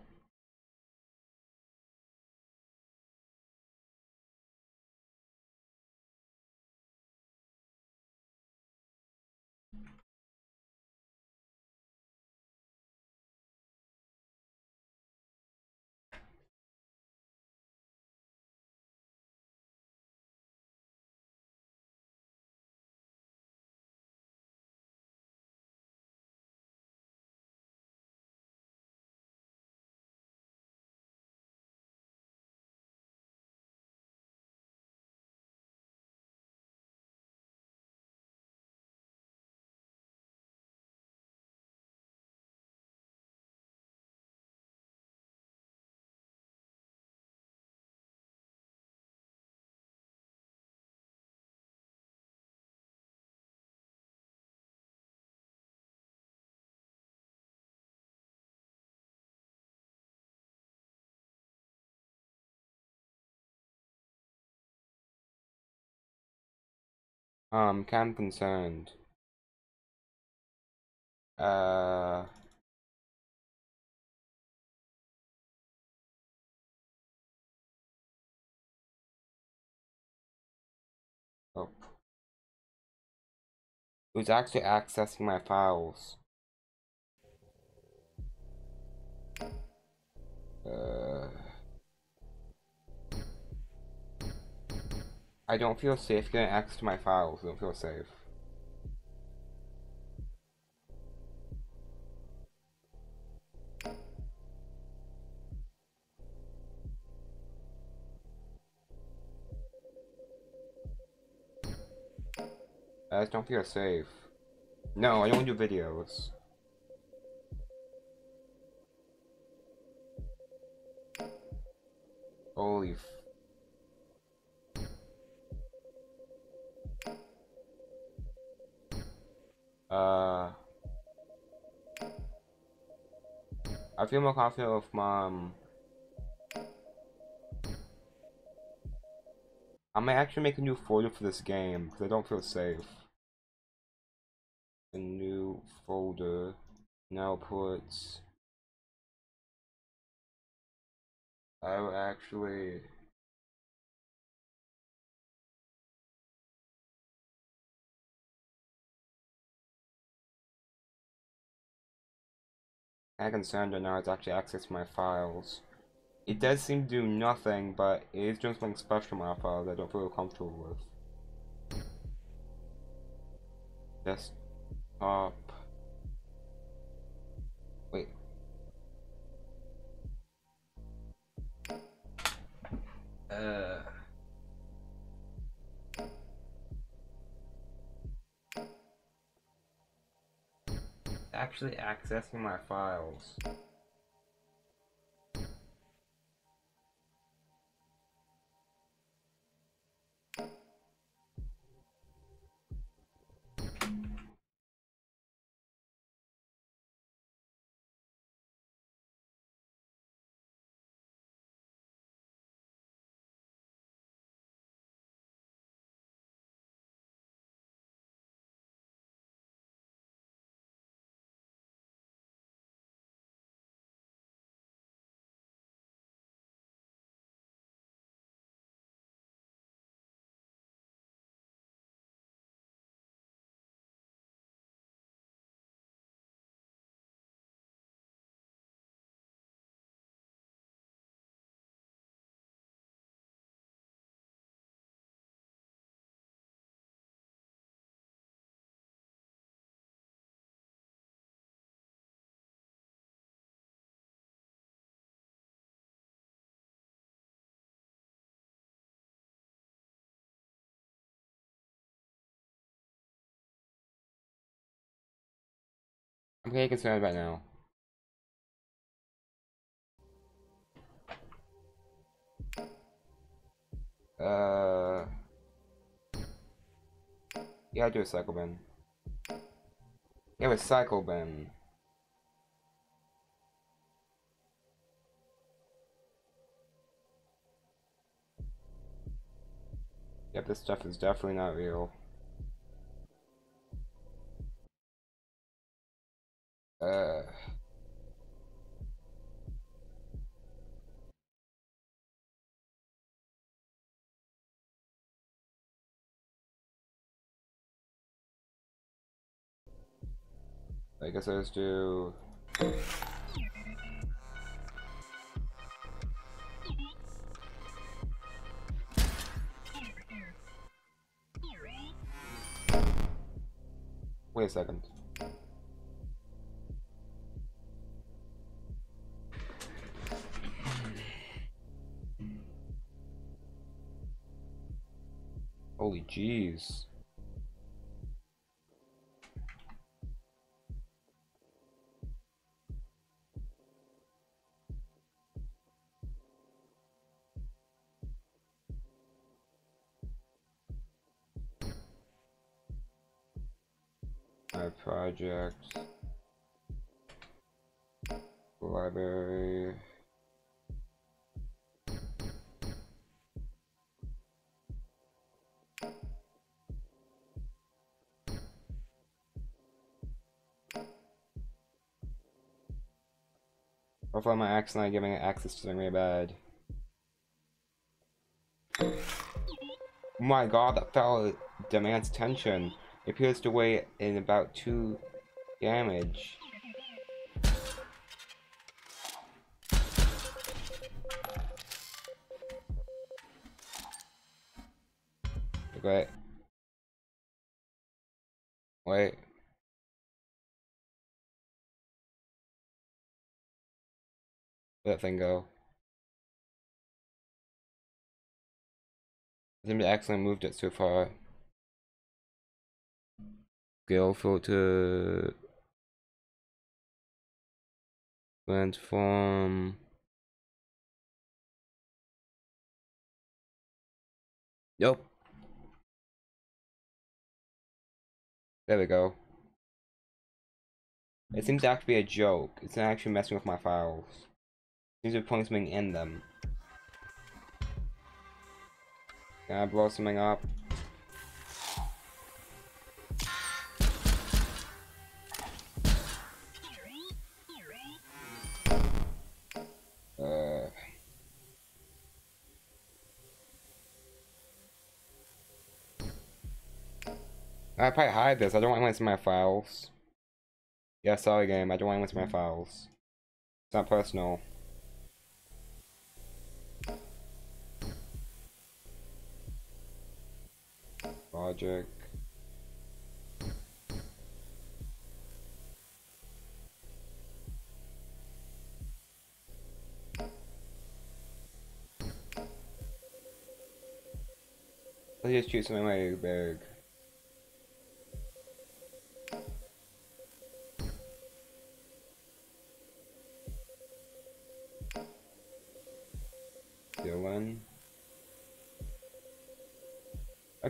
[SPEAKER 1] Um, of concerned. Uh. Oh. Who's actually accessing my files? Uh. I don't feel safe getting access to my files. I don't feel safe. I just don't feel safe. No, I don't do videos. Holy Uh, I feel more with my. Um, I might actually make a new folder for this game because I don't feel safe. A new folder. Now put. I will actually. Right now it's actually access my files. It does seem to do nothing, but it is doing something special in my files I don't feel comfortable with. Desktop. Wait. Uh. Actually accessing my files. completely concerned about now. Uh, yeah, I do a cycle bin. Yeah, a cycle bin. Yep, this stuff is definitely not real. Uh. I guess I just do. Wait a second. Holy jeez. My project. Library. Hopefully I'm not accidentally giving it access to something really bad. my god, that fellow demands attention. It appears to weigh in about 2 damage. Wait. Wait. That thing go? I accidentally moved it so far. Scale filter. Transform. Yep. There we go. It seems to actually be a joke. It's not actually messing with my files. Seems to be something in them. Can I blow something up? Uh... I probably hide this. I don't want to see my files. Yeah, sorry game. I don't want to see my files. It's not personal. Logic. Let's just choose something like big.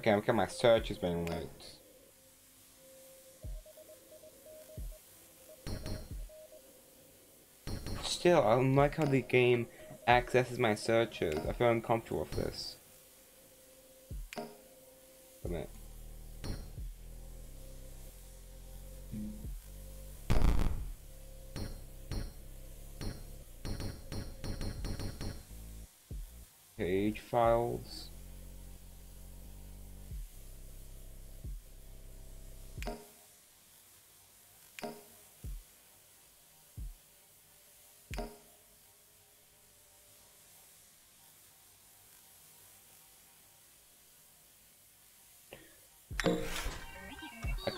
[SPEAKER 1] Okay, look at my search is being linked. Still, I don't like how the game accesses my searches. I feel uncomfortable with this. Minute. Page files.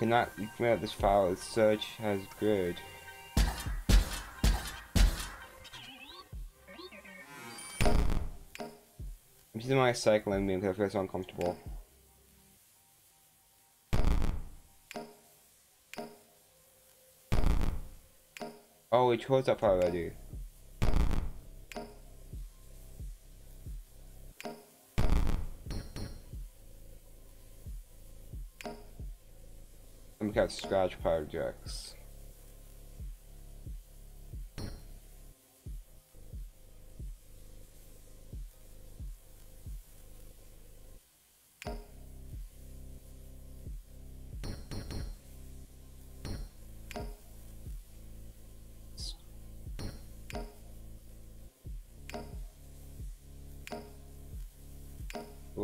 [SPEAKER 1] Cannot commit this file as search has good. I'm using my cycling beam because I feel so uncomfortable. Oh, it chose up already. Scratch projects.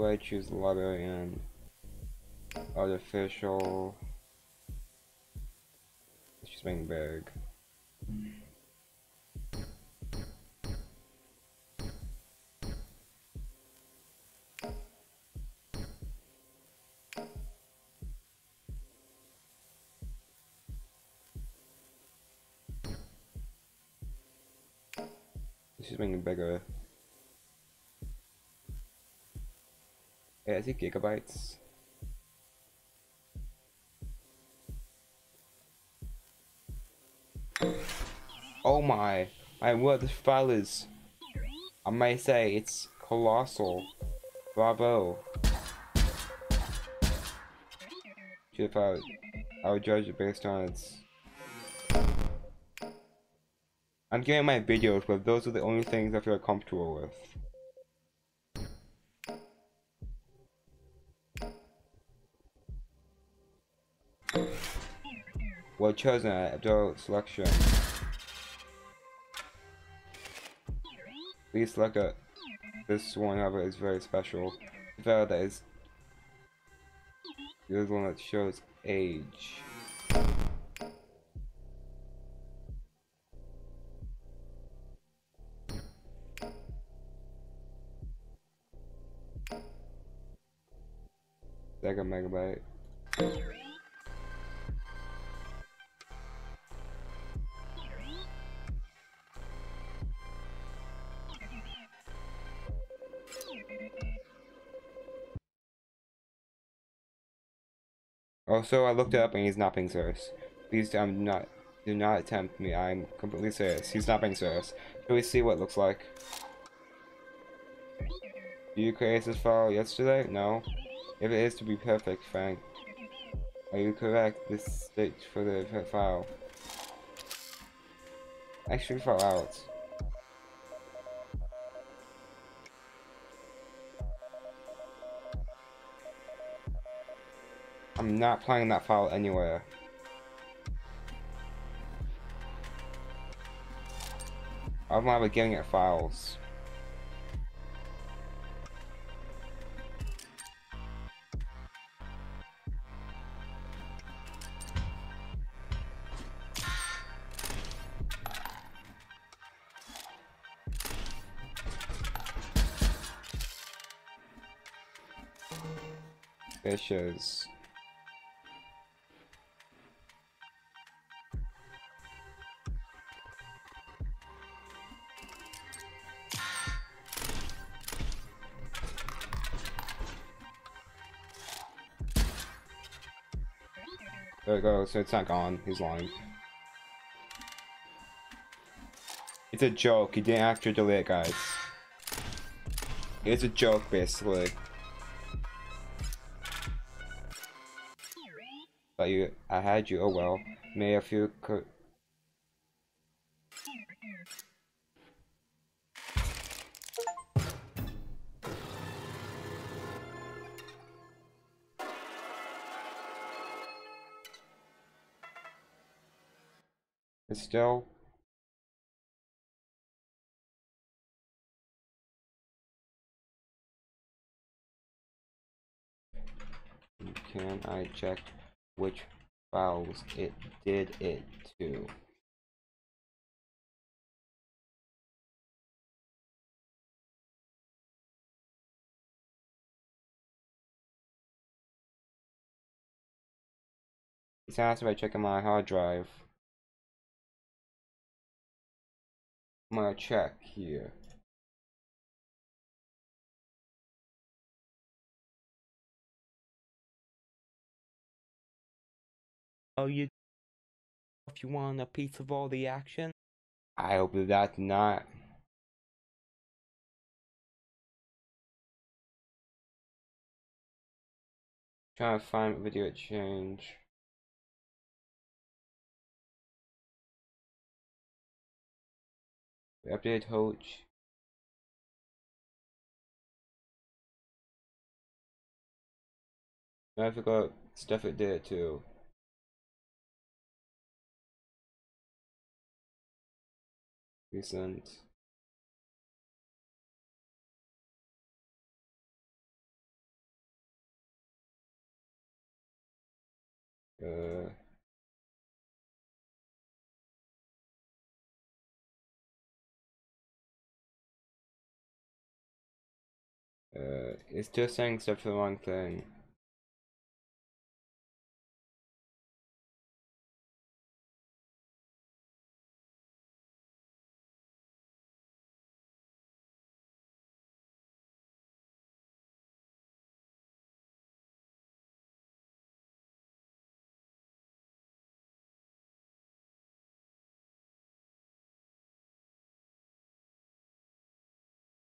[SPEAKER 1] I choose letter and artificial. Just make it bigger. Yeah, is it gigabytes? My, my word, this file is, I may say, it's colossal. Bravo. If I, I would judge it based on its... I'm getting my videos, but those are the only things I feel comfortable with. Well chosen after selection. Please select a this one however is very special. That is the other one that shows age. Second megabyte. Also, I looked it up and he's not being serious. Please um, not, do not attempt me. I'm completely serious. He's not being serious. Can we see what it looks like? Did you create this file yesterday? No. If it is to be perfect, Frank. Are you correct? This state for the file. Actually, file out. I'm not playing that file anywhere. I'm never getting it files. Fishes. Go, oh, so it's not gone. He's lying. It's a joke. He didn't actually delete it, guys. It's a joke, basically. But you, I had you. Oh well. May a few still Can I check which files it did it to? It's asked if I check my hard drive. I'm check here. Oh, you if you want a piece of all the action? I hope that's not. Trying to find video change. Updated Hoach. I forgot stuff it did too. Recent. Uh, uh, it's just saying stuff the wrong thing.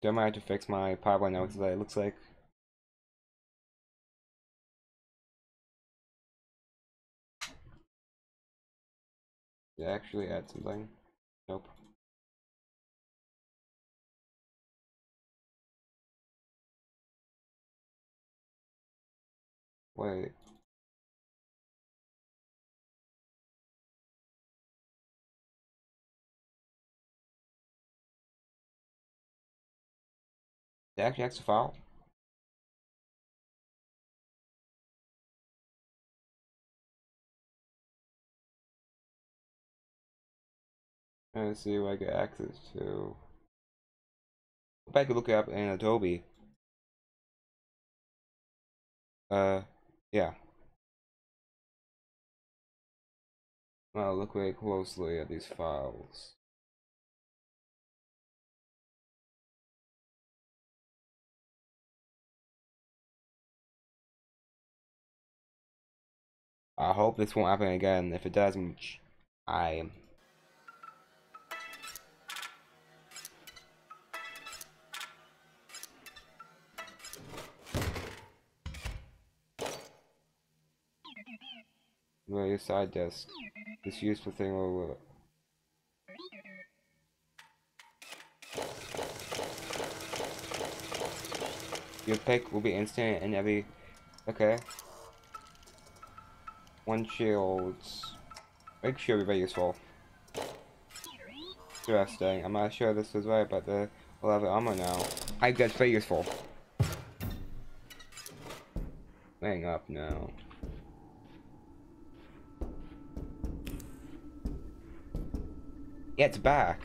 [SPEAKER 1] Do I might have to fix my PowerPoint now because it looks like Did I actually add something. Nope. Wait. It actually file? To see what I get access to. If I could look it up in Adobe. Uh, yeah. I'll look very closely at these files. I hope this won't happen again. If it does, I Where your side desk. This useful thing over. Your pick will be instant and every. Okay. One shields. Make sure be very useful. Interesting. I'm not sure this is right, but the we'll have armor now. I guess very useful. Hang up now. Yeah, it's back.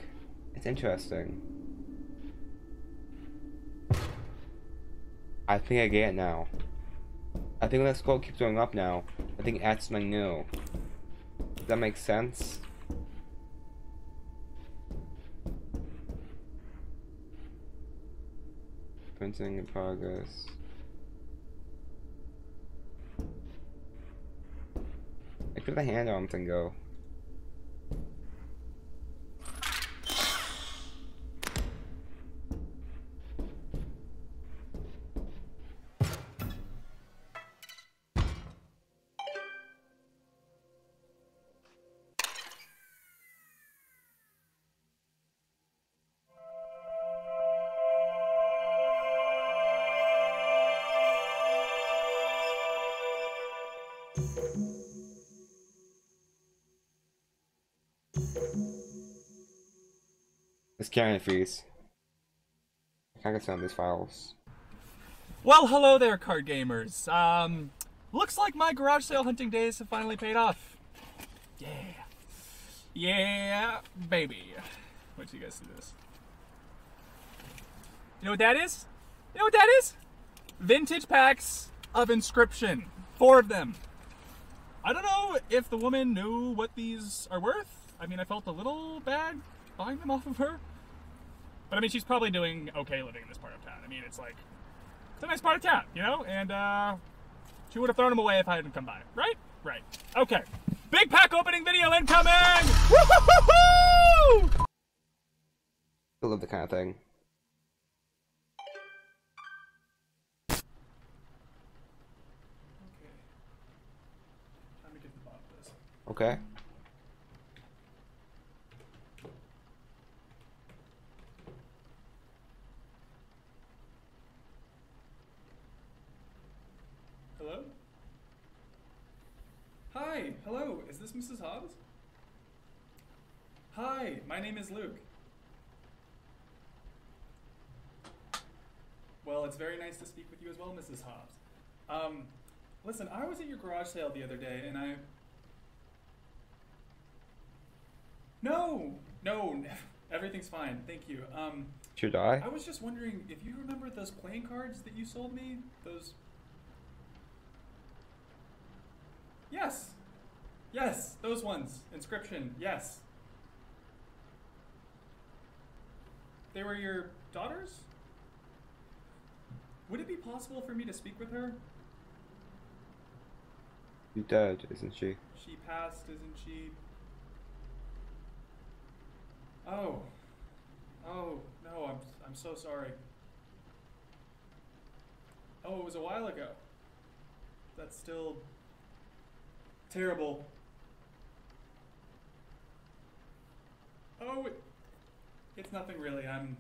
[SPEAKER 1] It's interesting. I think I get it now. I think that score keeps going up now. I think that's my new. Does that make sense? Printing in progress. Where did the hand arm thing go? Carrying fees. I can't get some these files.
[SPEAKER 2] Well, hello there, card gamers. Um, looks like my garage sale hunting days have finally paid off. Yeah. Yeah, baby. Wait till you guys see this. You know what that is? You know what that is? Vintage packs of Inscryption. Four of them. I don't know if the woman knew what these are worth. I mean, I felt a little bad buying them off of her. But I mean, she's probably doing okay living in this part of town. I mean, it's like, it's a nice part of town, you know? And, uh, she would have thrown them away if I hadn't come by. Right? Right. Okay. Big pack opening video incoming! Woo-hoo-hoo-hoo!
[SPEAKER 1] I love the kind of thing. Okay. Okay.
[SPEAKER 3] Hi, hello, is this Mrs. Hobbs? Hi, my name is Luke. Well, it's very nice to speak with you as well, Mrs. Hobbs. Um, listen, I was at your garage sale the other day and I. No, no, everything's fine, thank you. Um,
[SPEAKER 1] Should I?
[SPEAKER 3] I was just wondering if you remember those playing cards that you sold me? Those. Yes! Yes, those ones. Inscryption, yes. They were your daughters? Would it be possible for me to speak with her?
[SPEAKER 1] She's dead, isn't she?
[SPEAKER 3] She passed, isn't she? Oh. Oh, no, I'm, I'm so sorry. Oh, it was a while ago. That's still terrible. Oh, it, it's nothing really. I'm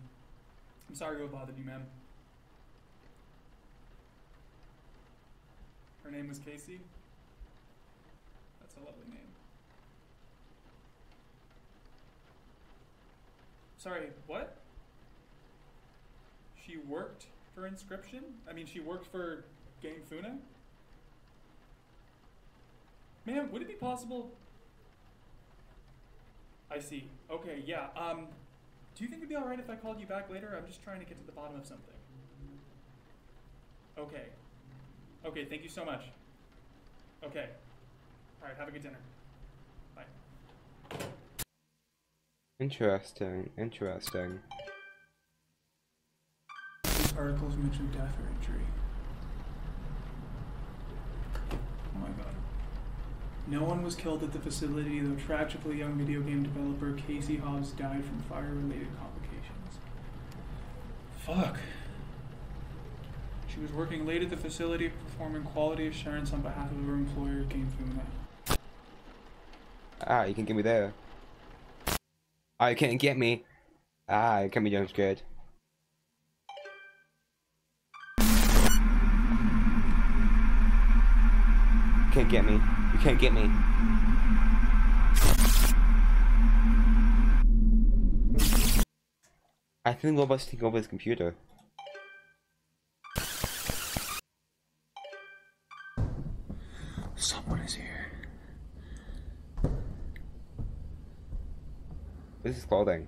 [SPEAKER 3] I'm sorry to have bothered you, ma'am. Her name was Kaycee. That's a lovely name. Sorry, what? She worked for Inscryption? I mean, she worked for GameFuna? Ma'am, would it be possible? I see. Okay, yeah. Um, do you think it'd be alright if I called you back later? I'm just trying to get to the bottom of something. Okay. Okay, thank you so much. Okay. Alright, have a good dinner. Bye.
[SPEAKER 1] Interesting, interesting.
[SPEAKER 3] These articles mention death or injury. Oh my god. No one was killed at the facility, though tragically young video game developer Kaycee Hobbs died from fire-related complications. Fuck. She was working late at the facility performing quality assurance on behalf of her employer, Game Funa.
[SPEAKER 1] Ah, you can get me there. Ah, you can't get me. Ah, you can't be jump scared. Can't get me. Can't get me. I think Robots take over his computer.
[SPEAKER 3] Someone is here.
[SPEAKER 1] This is clothing.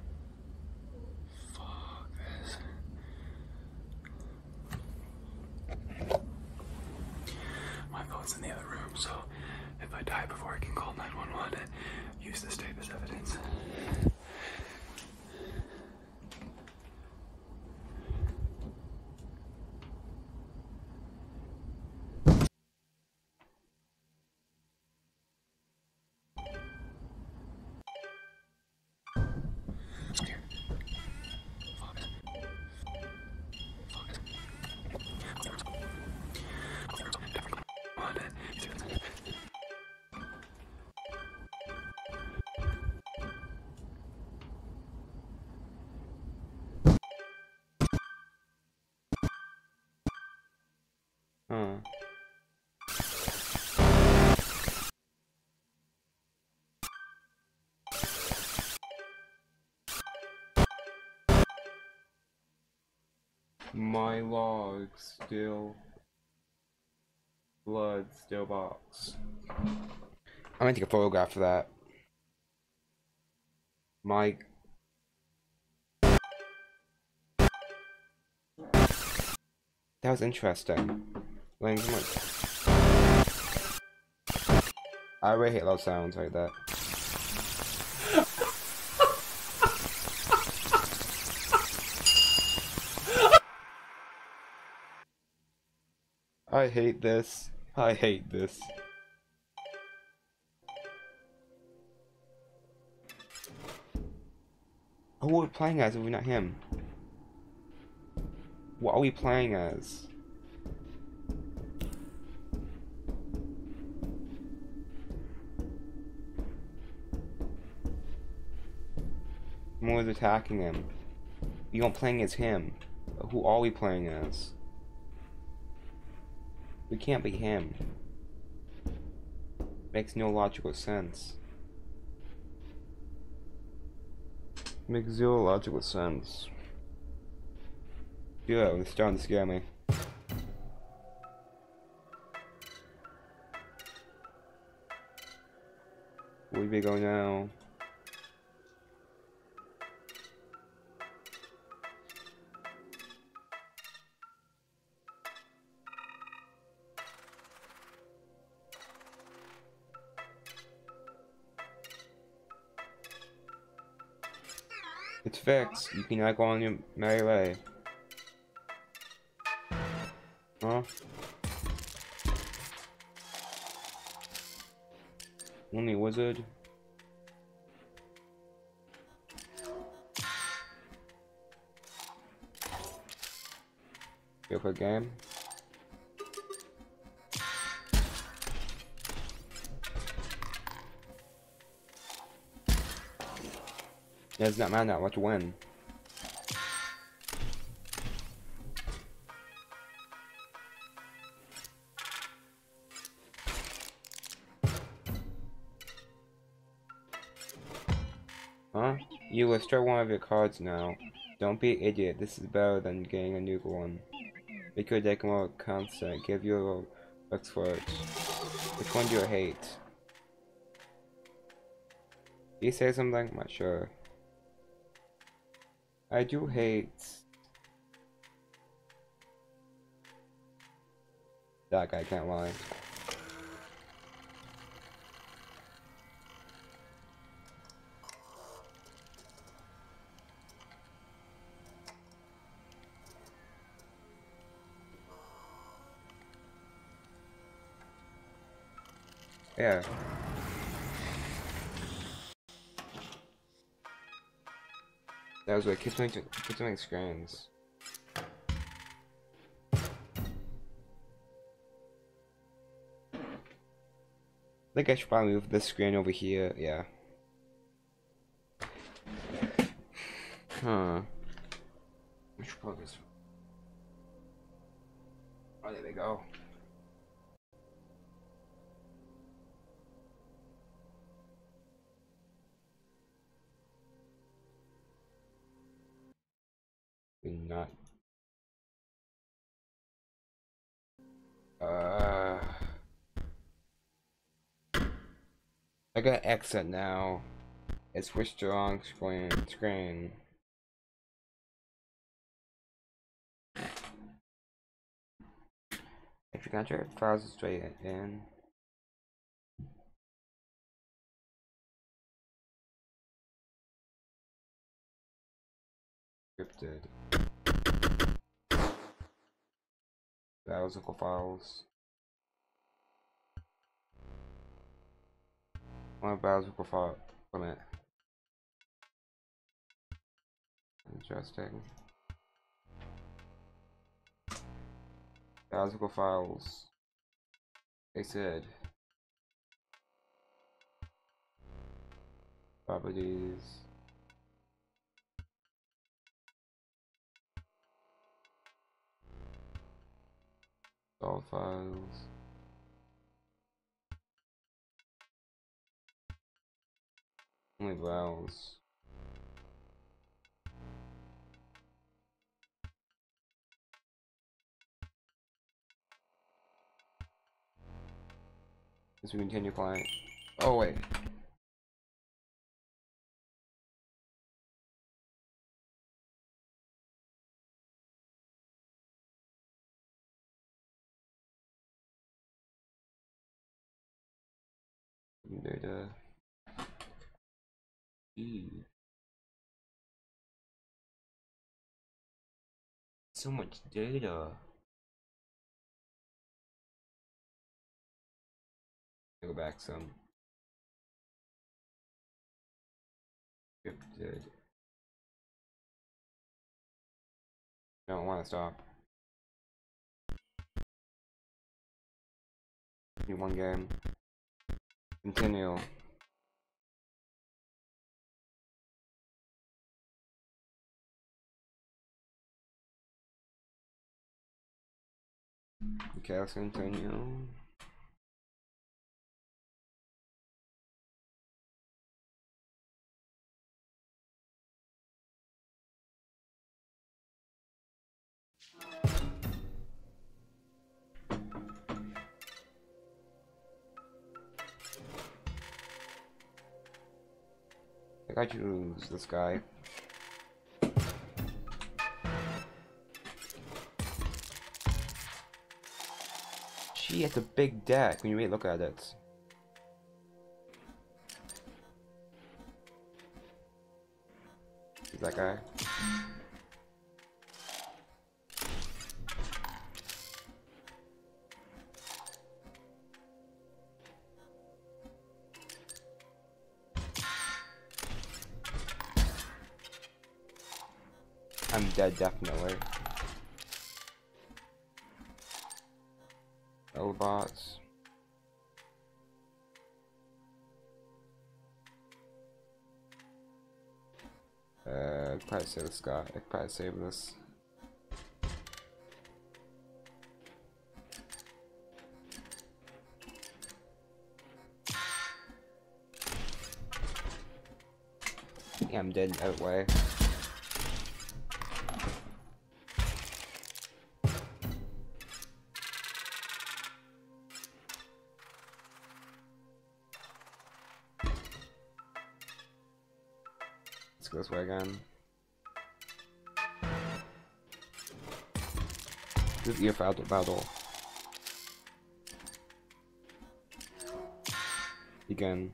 [SPEAKER 3] My
[SPEAKER 1] log still blood still box. I'm gonna take a photograph of that. My That was interesting. I really hate loud sounds like that. I hate this. I hate this. Who are we playing as if we're not him? What are we playing as? Someone's attacking him. We aren't playing as him. Who are we playing as? We can't be him. Makes no logical sense. Makes zero logical sense. Yeah, it's starting to scare me. Where we go now? Fixed. You can now go on your merry way. Huh? Only wizard. Go for game. It's not matter much win. Huh? You destroy one of your cards now. Don't be an idiot. This is better than getting a new one. Make your deck more constant. Give you a bucks for it. Which one do you hate? Did you say something? I'm not sure. I do hate that guy, can't lie. Yeah. That was what keeps making keeps making screens. I think I should probably move this screen over here, yeah. Huh. I should probably not. Uh I got exit now. It's switched to wrong screen screen. If you got your files straight in. Scripted browser files my browser file from it interesting. Browser files they said. Properties all files. Only browse. As we continue playing. Oh wait. Data e mm. so much data. Go back some. Scripted. Don't want to stop. Need one game Continue. Okay, let's continue. I got choose this guy. Gee, it's a big deck when you really look at it. Is that guy? This guy. Probably save this. Yeah, I'm dead that way. Is battle battle. Again.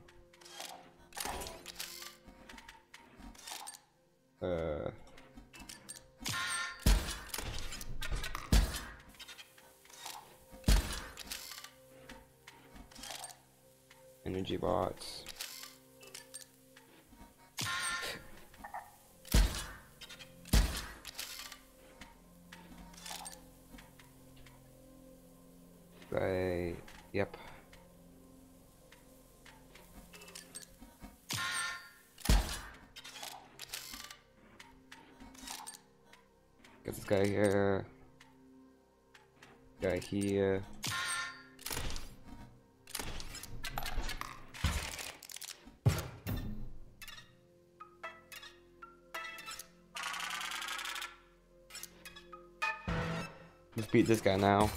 [SPEAKER 1] Beat this guy now.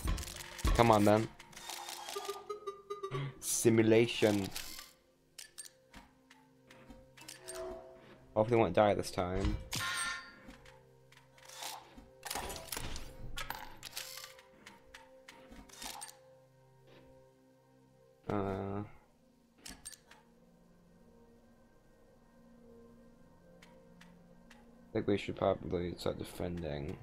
[SPEAKER 1] Come on then. Simulation. Hopefully won't die this time. Uh, I think we should probably start defending.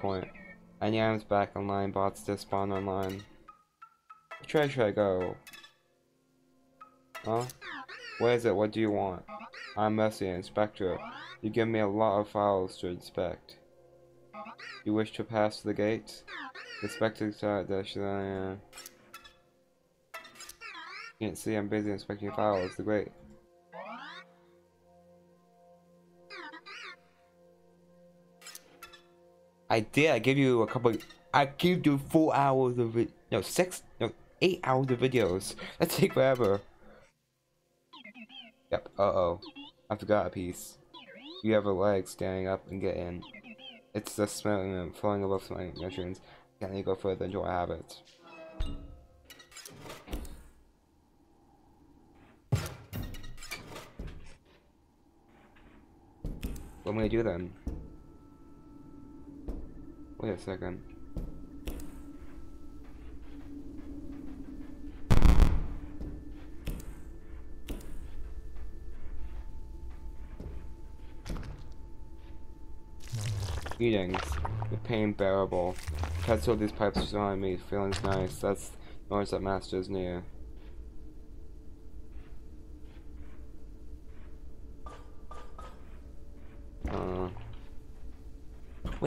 [SPEAKER 1] Point. Any items back online, bots just spawn online. Way should I go? Huh? Where is it? What do you want? I'm Mercy, Inspector. You give me a lot of files to inspect. You wish to pass the gate? Inspector said that should I, uh... Can't see I'm busy inspecting files. The great. I did. I gave you a couple. I gave you four hours of it. No, six. No, eight hours of videos. That take forever. Yep. Uh oh. I forgot a piece. You have a leg standing up and get in. It's the smelling and flowing above my machines. Can't you go further into our habits. What am I gonna do then? Wait a second. Eatings. The pain bearable. Cats hold these pipes surrounding me, feeling's nice. That's noise that master's near.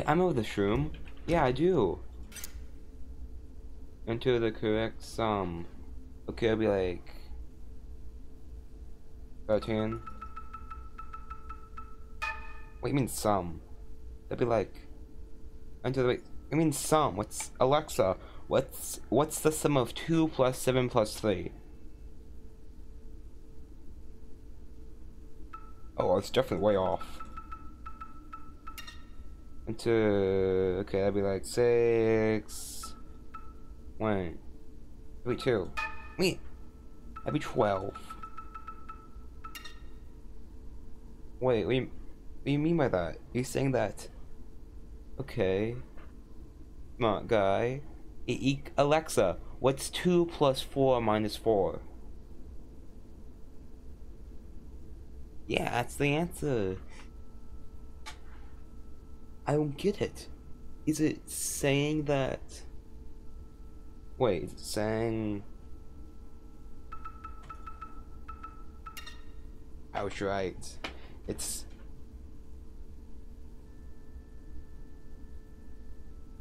[SPEAKER 1] Wait, I know the shroom. Yeah, I do. Enter the correct sum. Okay, it'll be like 13. What do you mean sum? That'd be like enter the wait. I mean sum. What's Alexa? What's what's the sum of two plus seven plus three? Oh, it's definitely way off. Into okay, that'd be like six. Wait, wait two. Wait, that'd be twelve. Wait, wait. What do you mean by that? You're saying that? Okay. Smart guy. E e Alexa, what's 2 plus 4 minus 4? Yeah, that's the answer. I don't get it. Is it saying that... Wait, is it saying... I was right. It's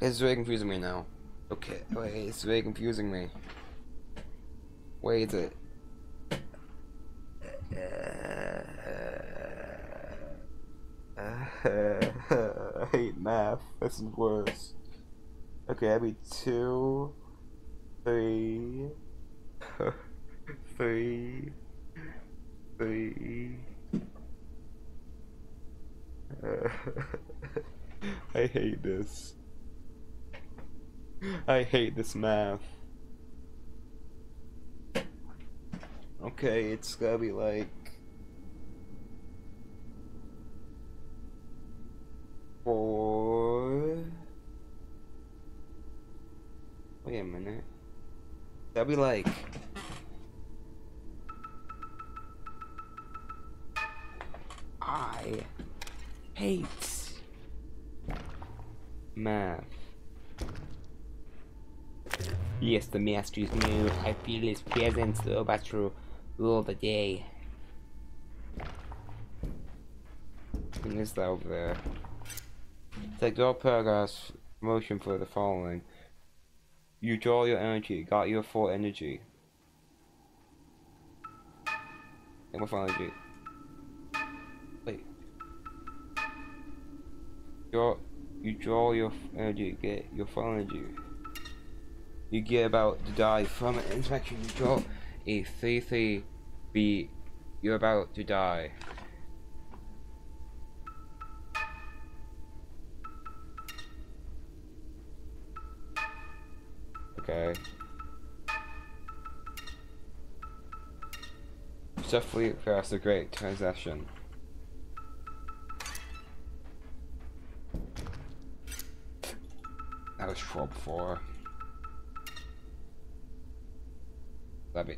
[SPEAKER 1] It's very confusing me now. Okay, wait, it's very confusing me. Wait, is it? I hate math. This is worse. Okay, that'd be two, three, three, three. I hate this. I hate this math. Okay, it's gotta be like four. Wait a minute. That'd be like I hate math. Yes, the master is new. I feel his presence about to rule the day. And this that over there. Take all paragraphs motion for the following. You draw your energy, got your full energy. And full energy. Wait. Draw you draw your energy, get your full energy you get about to die from an infection. You draw a 3 B. You're about to die. Okay. Definitely that's a great transaction. That was 12 4. That be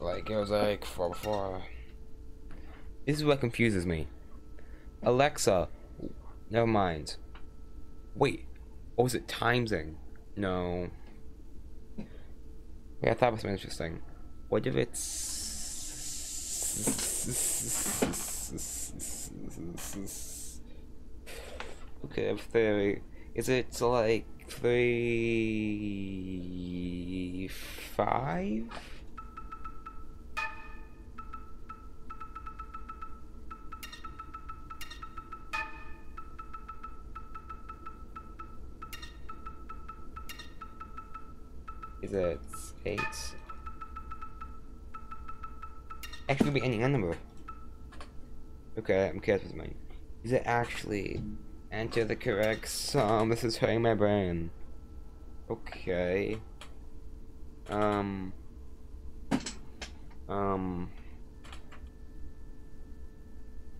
[SPEAKER 1] like it was like four before. This is what confuses me. Alexa, never mind. Wait, what was it? Timesing? No. Yeah, it was interesting. What if it's okay? I have theory. Is it like three, five. Is it eight? Actually, be any number. Okay, I'm curious with mine. Is it actually Enter the correct sum. This is hurting my brain. Okay. Um. Um.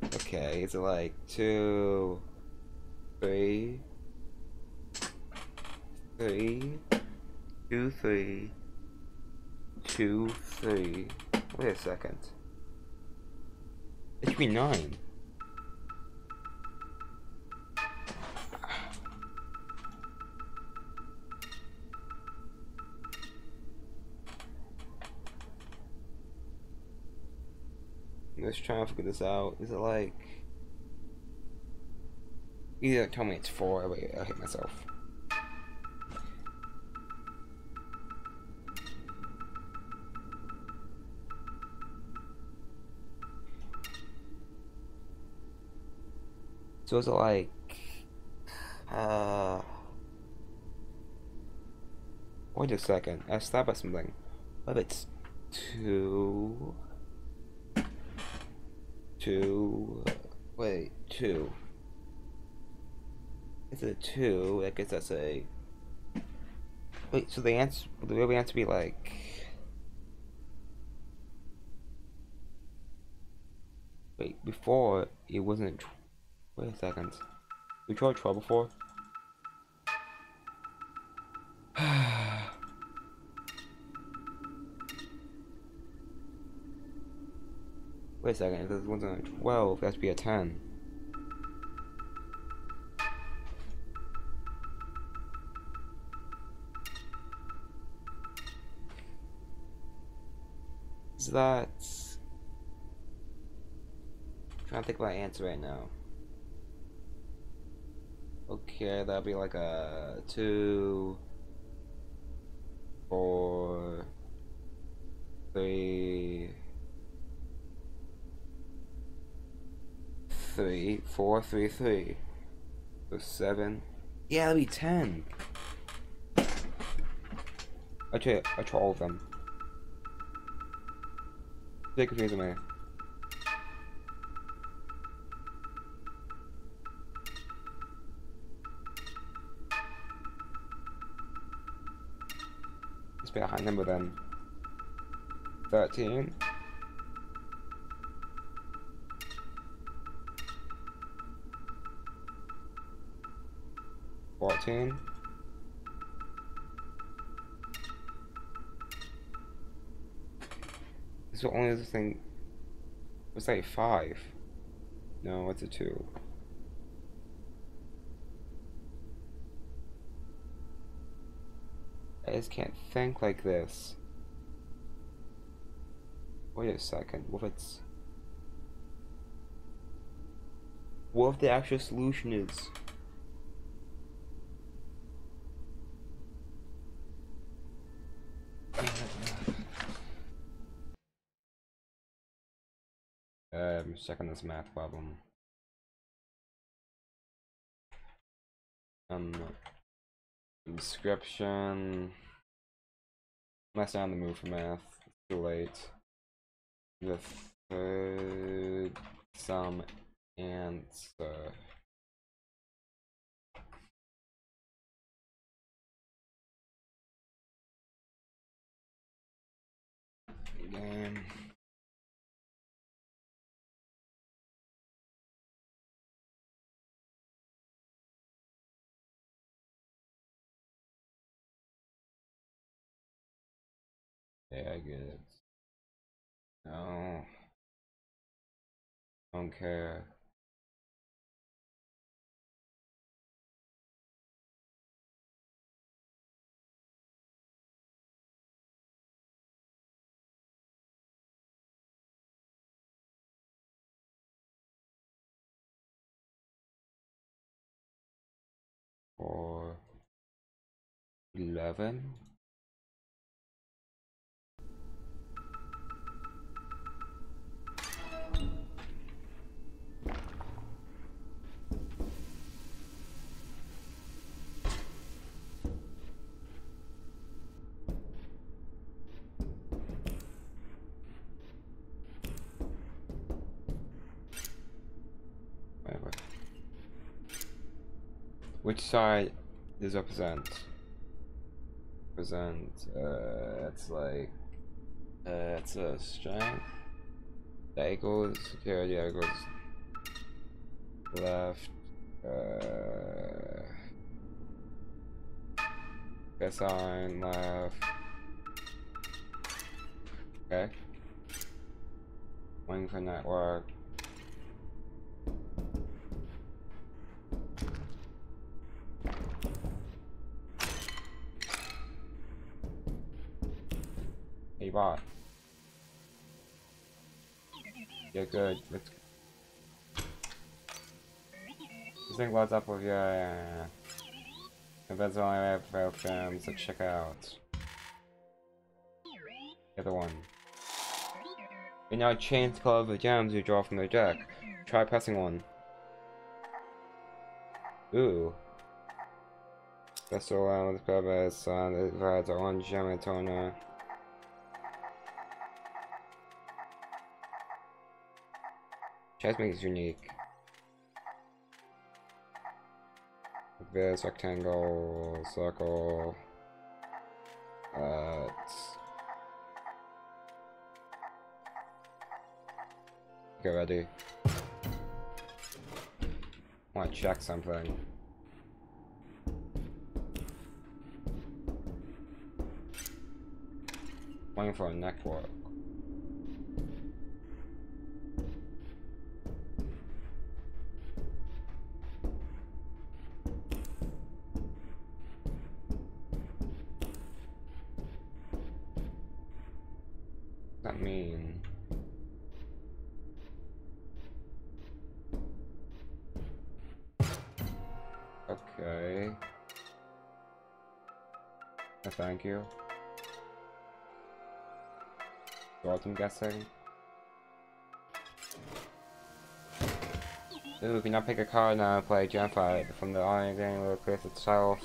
[SPEAKER 1] Okay, is it like two, three, three, two, three, two, three. Wait a second. It should be nine. Let's try and figure this out. Is it like... Either tell me it's four, Wait, I'll hit myself. So is it like uh wait a second, I stopped at something. What if it's two two wait, two. Is it two? I guess that's a Wait, so the answer the real answer be like Wait, before it wasn't Wait a second. We tried 12 before? Wait a second, if this wasn't a 12, that to be a 10. Is that... I'm trying to think of my answer right now. Okay, that'll be like a two, four, three, three, four, three, three. So seven. Yeah, that'll be ten. I try, I try all of them. They're confusing me. Must be number then. 13. Fourteen. This is the only other thing. It's like five. No, it's a two. Just can't think like this. Wait a second. What if it's. What if the actual solution is. Um, checking this math problem. Um, Inscryption. I'm not on the move for math. Too late. The third sum answer. Game. Yeah, I get it. No. Don't care. Or eleven. Which side does it represent? Represent, uh, it's like, uh, it's a strength. That equals security, that equals left, uh, sign left. Okay. Waiting for network. Hey bot. Yeah, good. Let's. I think what's up with your. Uh, if that's the only way I for films to check out. The other one. You now change the color of the gems you draw from the deck. Try pressing one. Ooh. That's the one with purpose, and it provides orange gem and toner. Chess makes unique. This rectangle, circle, uh, get ready. Want to check something? Waiting for a network. Thank you. What I'm guessing. Ooh, we now pick a card now and play Gem Fight from the Iron Game will place itself.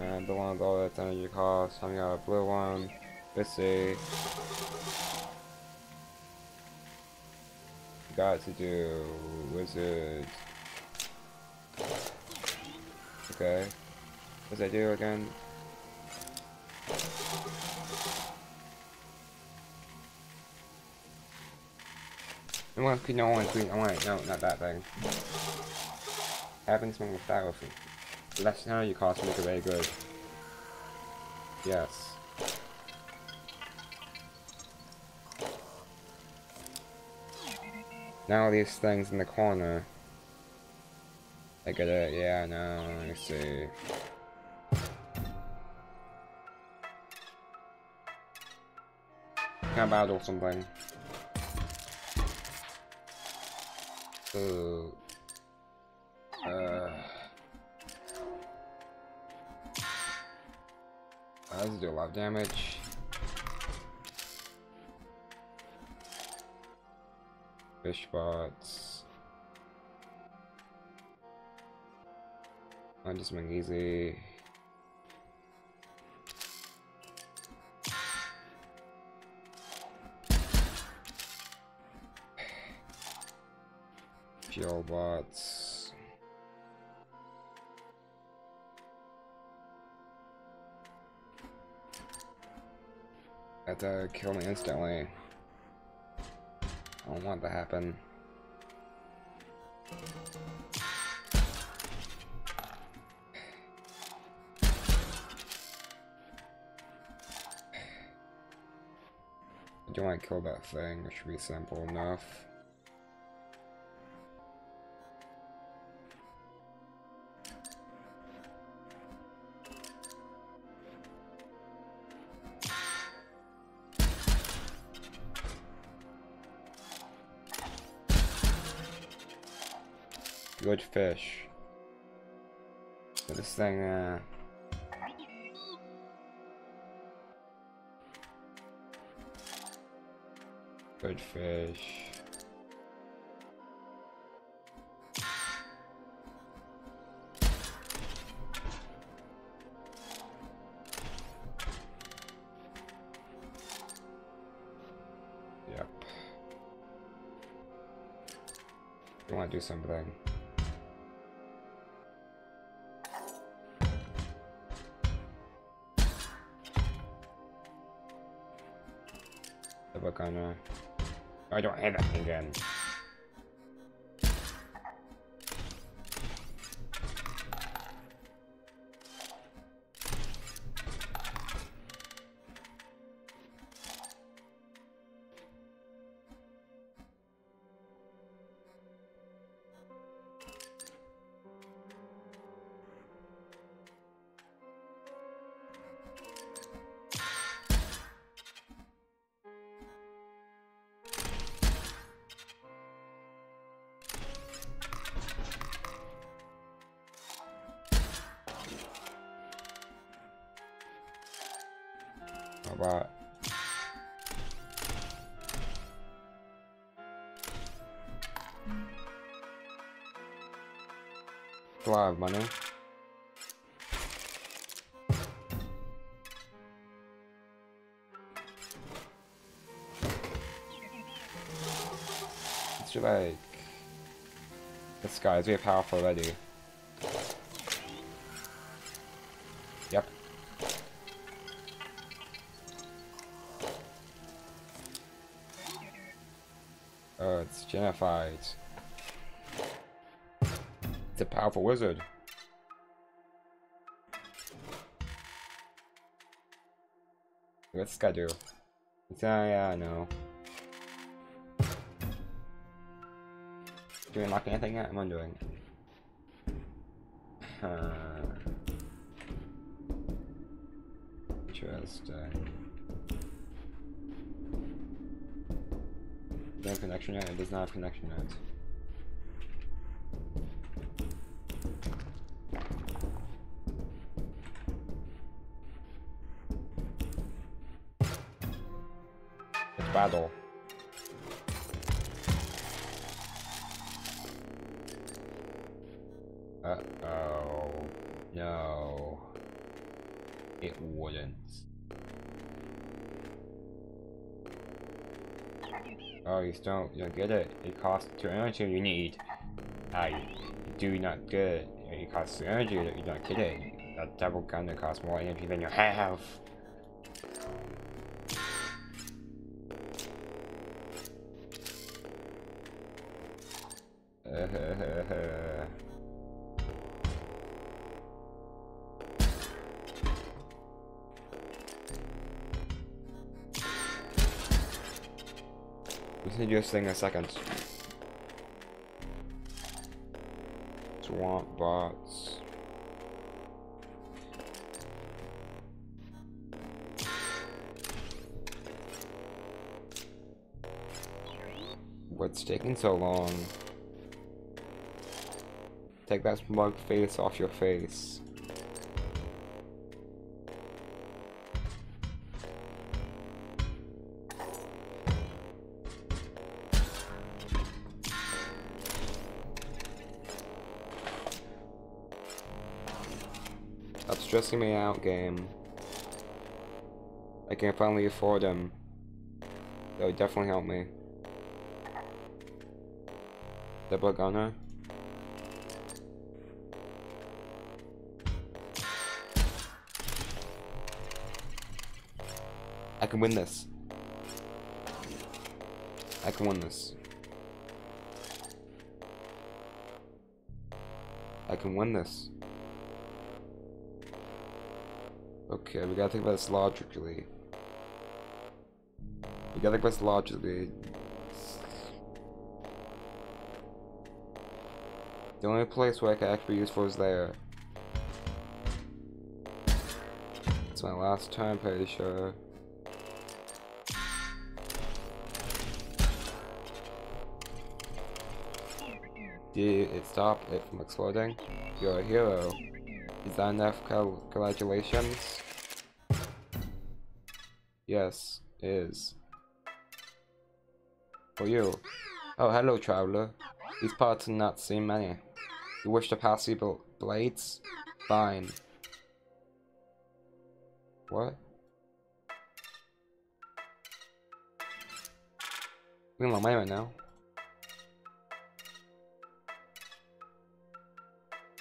[SPEAKER 1] And the one with all its energy cost. I'm got a blue one. Let's see. Got to do wizard. Okay. What What's I do again? I want no one green. I want no, not that thing. Having something with that with less energy cost make it very good. Yes. Now these things in the corner. I get it, yeah, no, I see. Can I battle something? Ooh. Uh. Do a lot of damage. Fish bots. I'm just make easy. Fuel bots. That uh, kill me instantly. I don't want that to happen. I don't want to kill that thing, it should be simple enough. Fish. So this thing, uh... Good fish. Yep. You want to do something. I don't have that again. Of money. It's like this guy is very powerful already. Yep. Oh, it's genified. It's a powerful wizard. What's this guy do? It's, uh, yeah, I know. Do we unlock anything yet? I'm wondering. Uh, interesting. Have connection yet? It does not have connection yet. Oh, you don't get it. It costs two energy you need. I do not get it. It costs energy that you don't get it. That double gun that costs more energy than you have. This thing in a second. Swamp bots. What's taking so long? Take that smug face off your face. Stressing me out, game. I can finally afford them. That would definitely help me. Double gunner. I can win this. I can win this. I can win this. Okay, we gotta think about this logically. We gotta think about this logically. The only place where I can actually be useful is there. It's my last time, pretty sure. Did it stop it from exploding? You're a hero. Is that enough congratulations? It is. For you. Oh, hello, traveler. These parts are not seen many. You wish to pass the bl blades? Fine. What? We can money right now.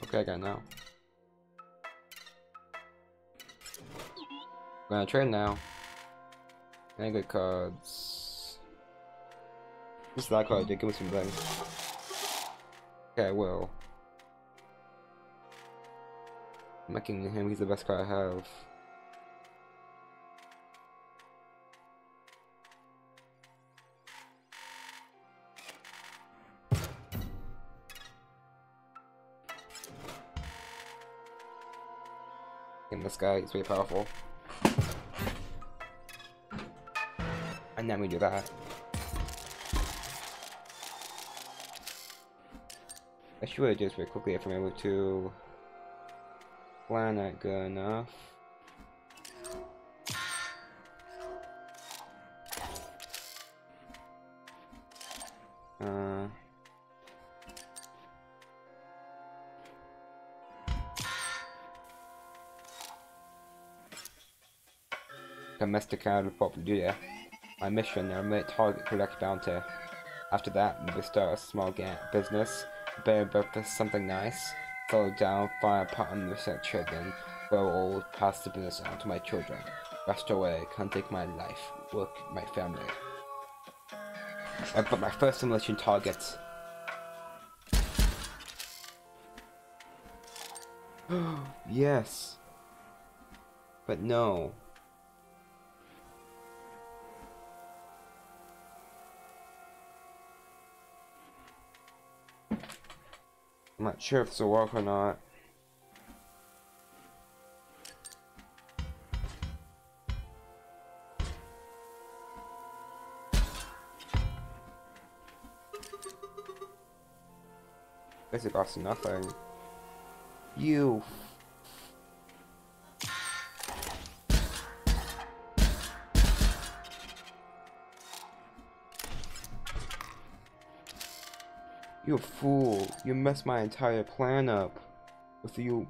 [SPEAKER 1] Okay, I got now. I'm gonna trade now. Any good cards? This is that card, dude. Give me some things. Okay. I'm making him, he's the best card I have. And this guy is very powerful. andiamo do that. I should have just very quickly if I'm able to plan that good enough uh, domestic out will probably do that. My mission, eliminate target collect bounty. After that, we start a small business, prepare breakfast, something nice, settle down, find a the sick children, grow old, pass the business on to my children. Rest away, can't take my life, work my family. I put my first simulation target. yes. But no. Sure if this will work or not. Basically costs nothing. You. You fool. You messed my entire plan up. With you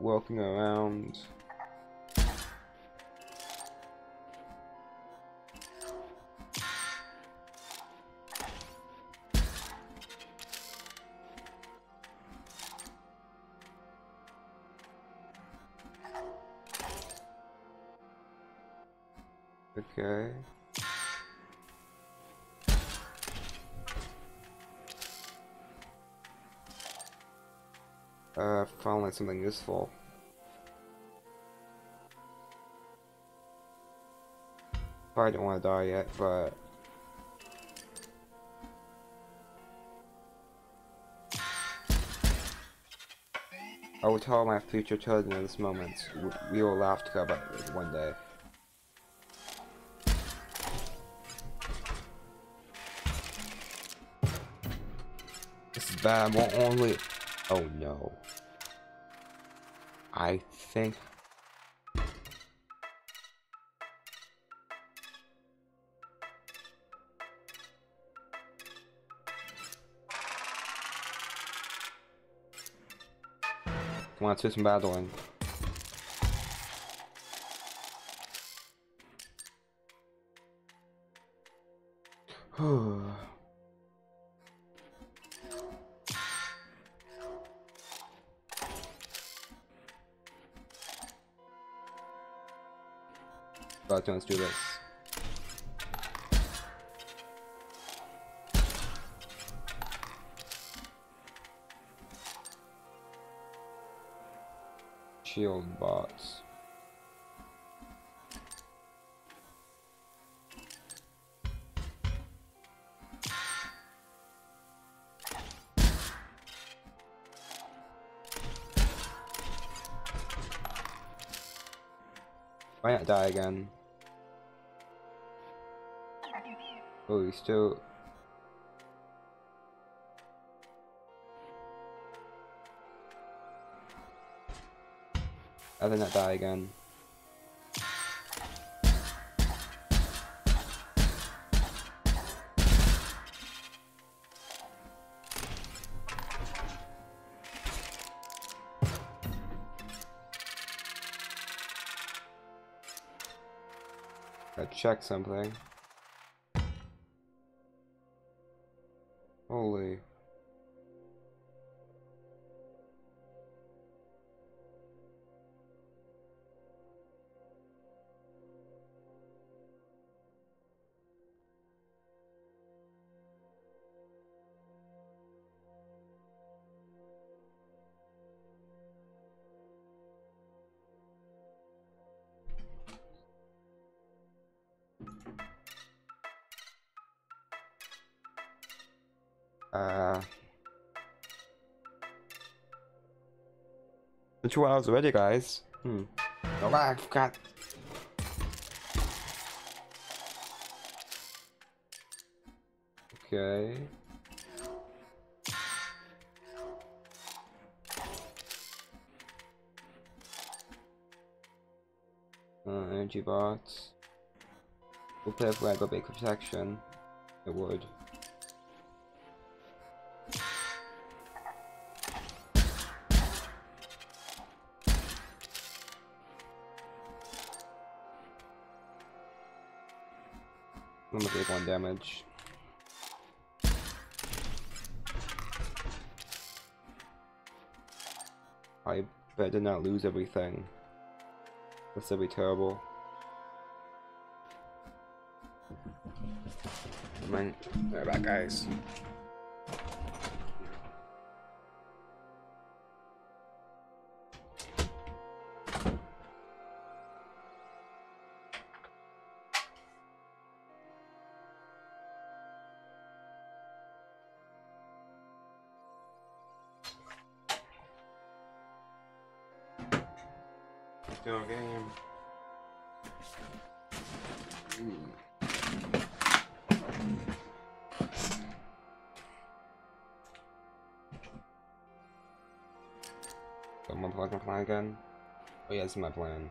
[SPEAKER 1] walking around. Something useful. Probably don't want to die yet, but... I will tell my future children at this moment. We will laugh together one day. This is bad. I won't only. Oh no. I think. Come on, let's do some battling. But let's do this. Shield bots. Why not die again? Oh, he's still. I did not die again. Gotta check something. Uh. Been two hours already, guys. Hmm. Oh, I forgot. Okay. Uh, energy bots. We'll play if I got big protection. It would. Take one damage. I better not lose everything. This will be terrible. Man, they're back, guys. Is my plan.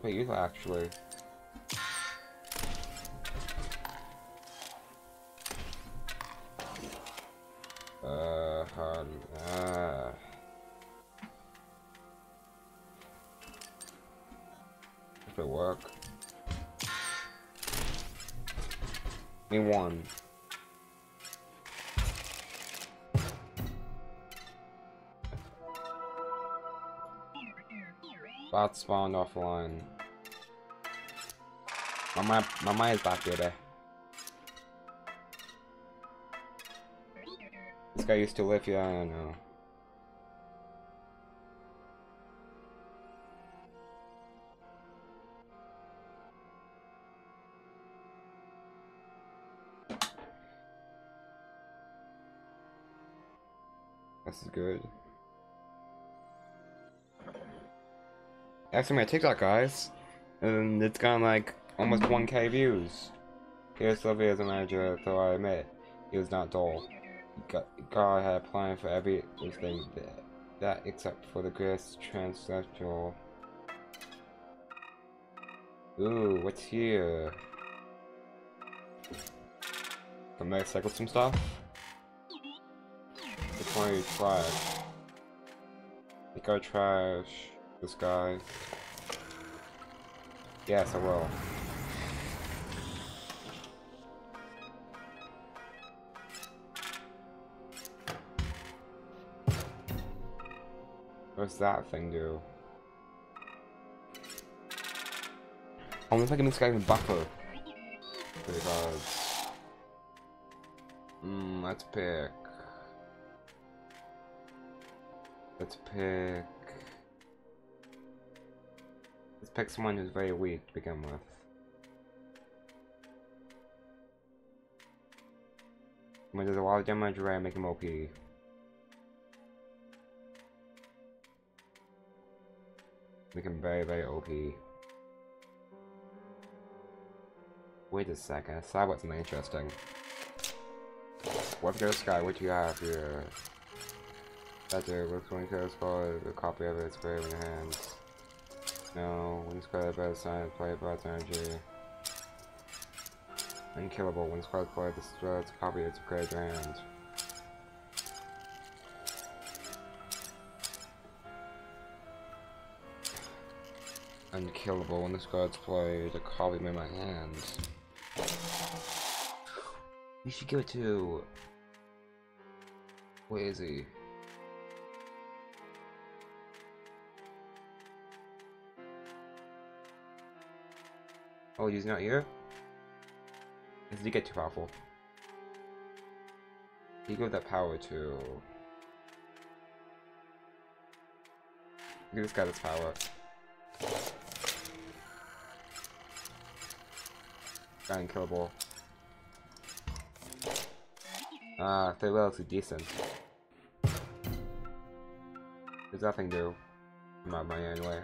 [SPEAKER 1] Would be useful actually. Uh, um, uh. If it work. Me one. Bot spawned offline. My my is back here. This guy used to live here, I don't know. This is good. Actually, my TikTok, guys. And it's gone like almost 1k views. Here's Sylvia as a manager, though I admit, he was not dull. God, had a plan for everything that, that except for the greatest transsexual. Ooh, what's here? Can I cycle some stuff? Are you trash? You go trash this guy. Yes, I will. What's that thing do? I wonder if I can this guy even buffer. Because... Hmm, let's pick... Let's pick... pick someone who's very weak to begin with. When there's a lot of damage, right, make him OP. Make him very, very OP. Wait a second, I saw what's interesting. What Ghost Sky, what do you have here? That there, looks when Ghost for a copy of it, it's very in your hands. No, when squad by the sign, play by energy. Unkillable, when squad play the struts, copy its great hand. Unkillable, when the squad's played, a copy in my hands. We should it to... Where is he? Oh, he's not here? Did he get too powerful? He gave that power to... Give this guy this power. Guy unkillable. Ah, they're relatively decent. There's nothing out of money anyway.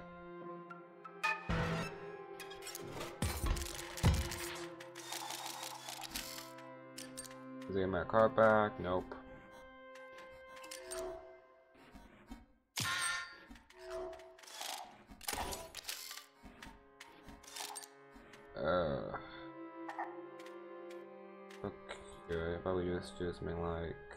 [SPEAKER 1] Is he get my car back? Nope. Uh. Okay, probably just do something like.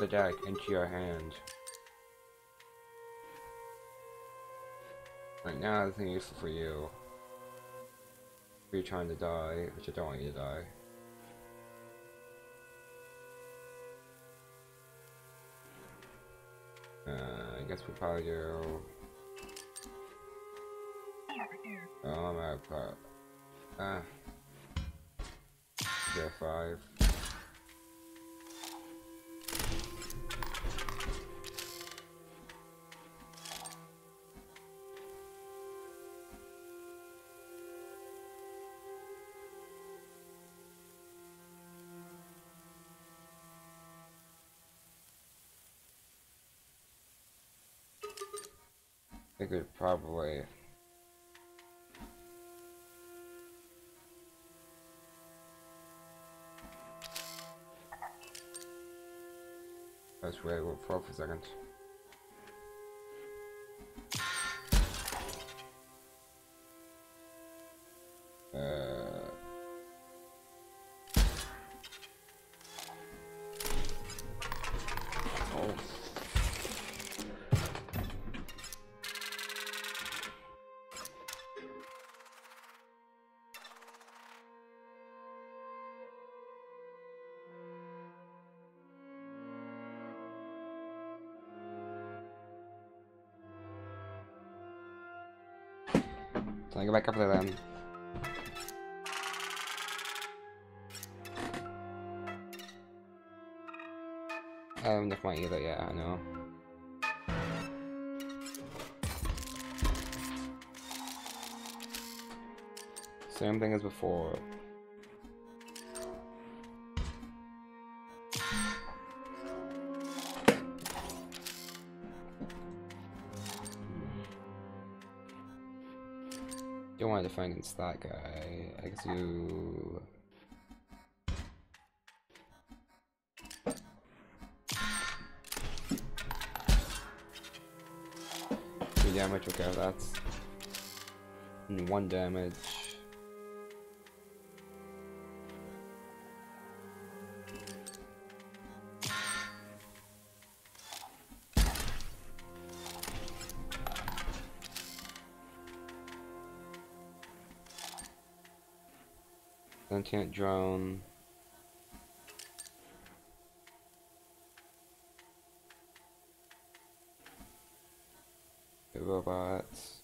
[SPEAKER 1] The deck, into your hand. Right now, nothing useful for you. If you're trying to die, which I don't want you to die. Uh, I guess we'll probably do... Oh, I'm out of. Ah. Get five. Could probably That's where I will for a second. Go back up there then. Um, never mind either, yeah, I know. Same thing as before. Against that guy. You. Three damage, okay, that's. One damage. Sentient drone. The robots.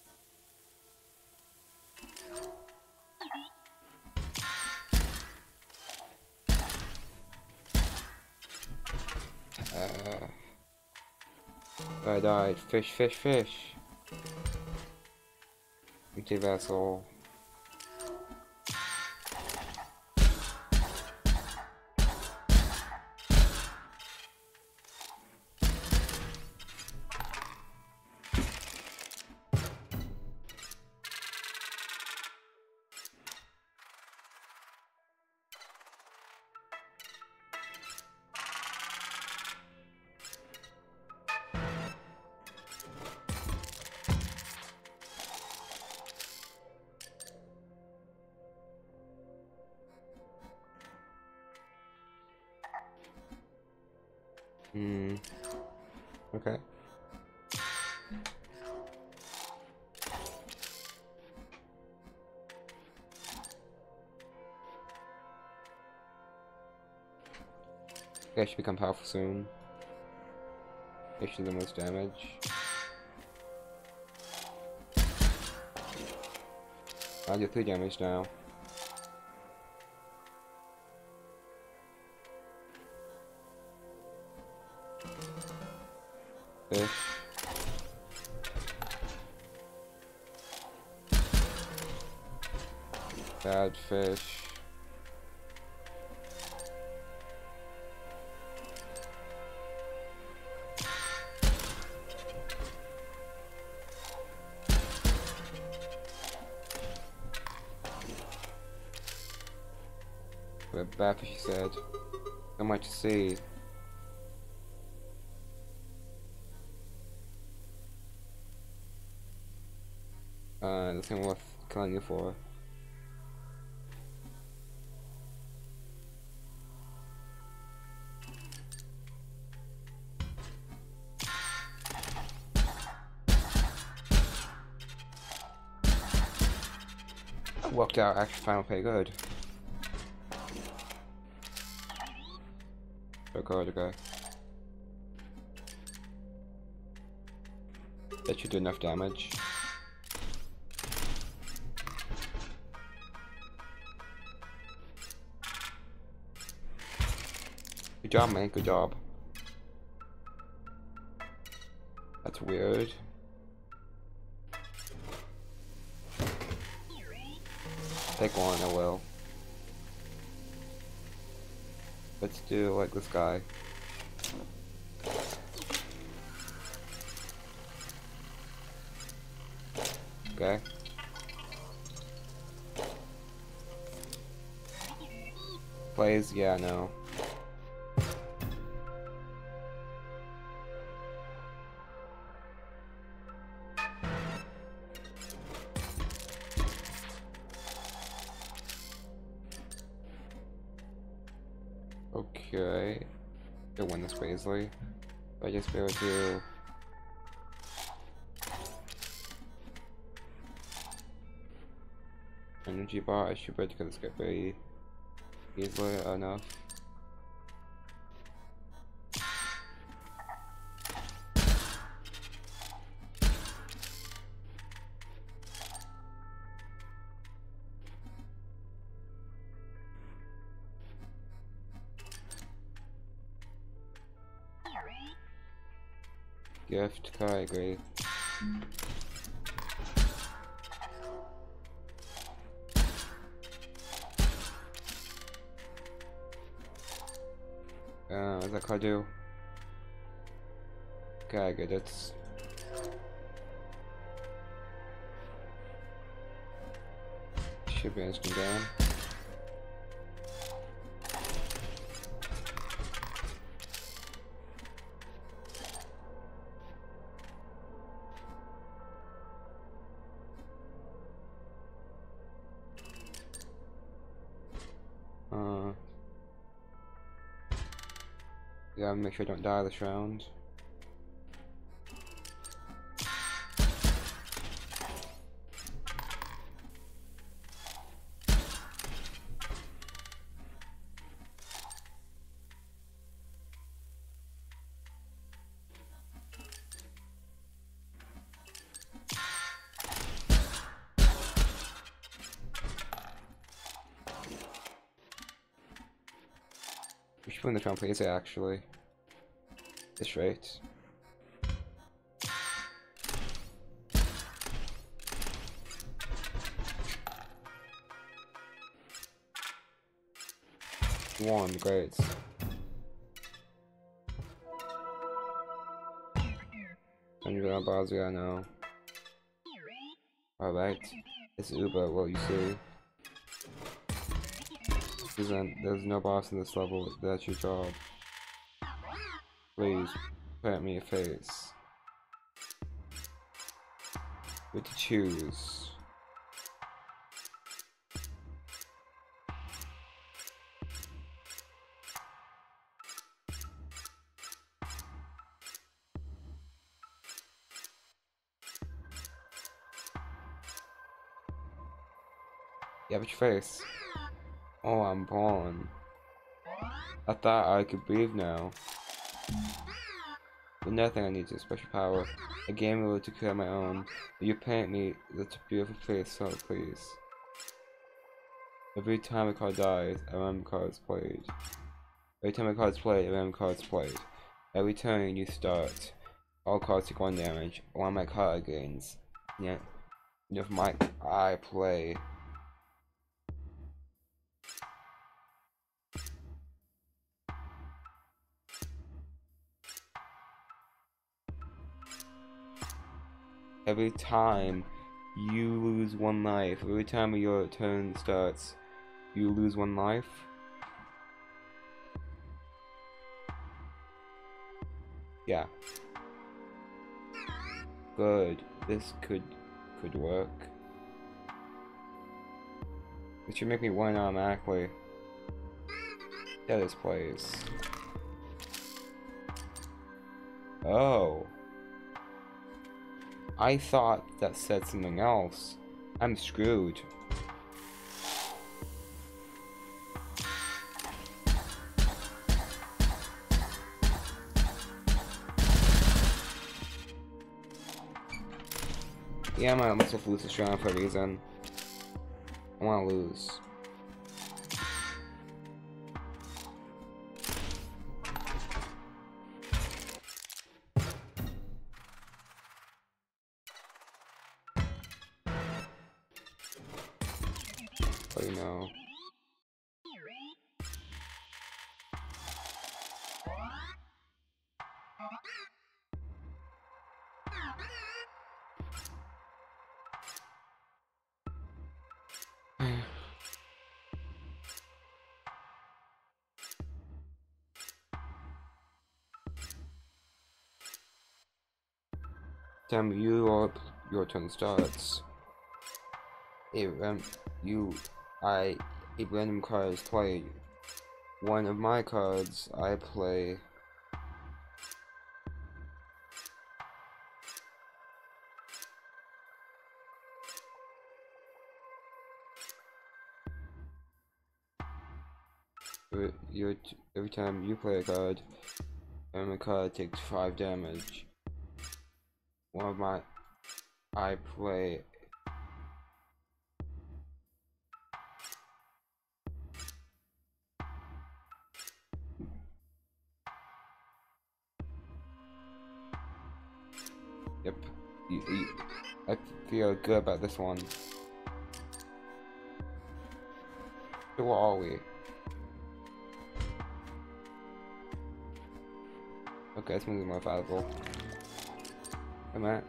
[SPEAKER 1] Uh, I died. Fish, fish, fish. Empty vessel. Hmm. Okay. They should become powerful soon. They should do the most damage. I'll do 3 damage now. For. Worked out actually final pretty good. So good, okay. That should do enough damage. Job, man. Good job. That's weird. Take one, I will. Let's do like this guy. Okay. Plays, yeah, no. Win. I just be able to energy bar, I should be able to get this guy very easily enough. Sure I don't die this round. We should win the round plays actually. This rate. One, great. Hundred bars, yeah, I know. Alright. It's Uber, what you see. There's no boss in this level, that's your job. Please, plant me a face. What to choose? Yeah, but your face. Oh, I'm born. I thought I could breathe now. Nothing I need a special power. A game able to create my own. You paint me that's a beautiful face, so please. Every time a card dies, a random card is played. Every time a card is played, a random card is played. Every turn you start, all cards take one damage. One of my card gains. Yeah. If my I play every time you lose one life, every time your turn starts, you lose one life. Yeah. Good. This could could work. It should make me win automatically. Yeah, this place. Oh. I thought that said something else. I'm screwed. Yeah, I must have lose this round for a reason. I wanna lose. Time you or your turn starts. A ran um, you I a random card is played. One of my cards I play Every, time you play a card, and card takes 5 damage. One of my I play Yep. You, you, I feel good about this one. So are we? Okay, let's move more valuable. Come on.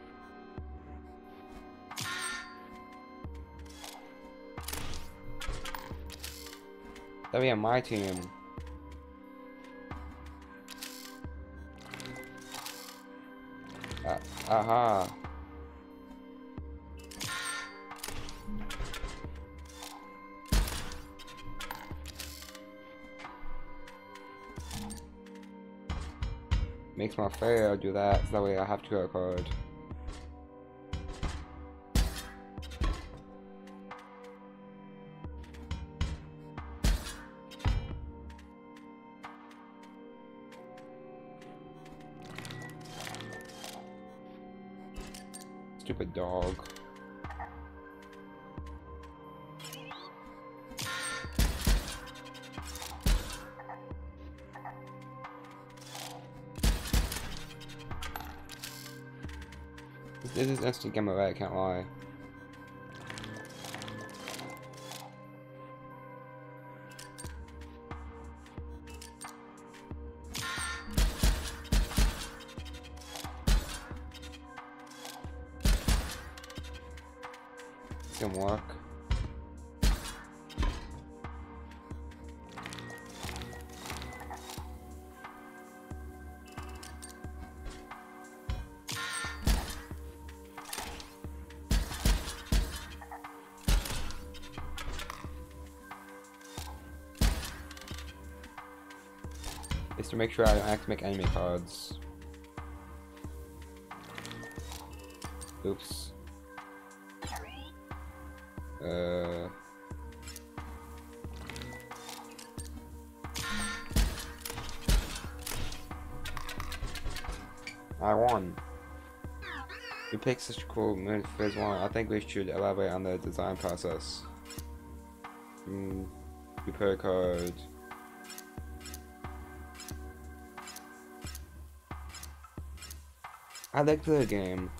[SPEAKER 1] That'll be on my team. Uh, aha. Makes my fair do that, so that way I have to go Instant game away, I can't lie. Is to make sure I don't have to make enemy cards. Oops. Uh. I won. You picked such a cool move for one. I think we should elaborate on the design process. Mm, a card. I like the game.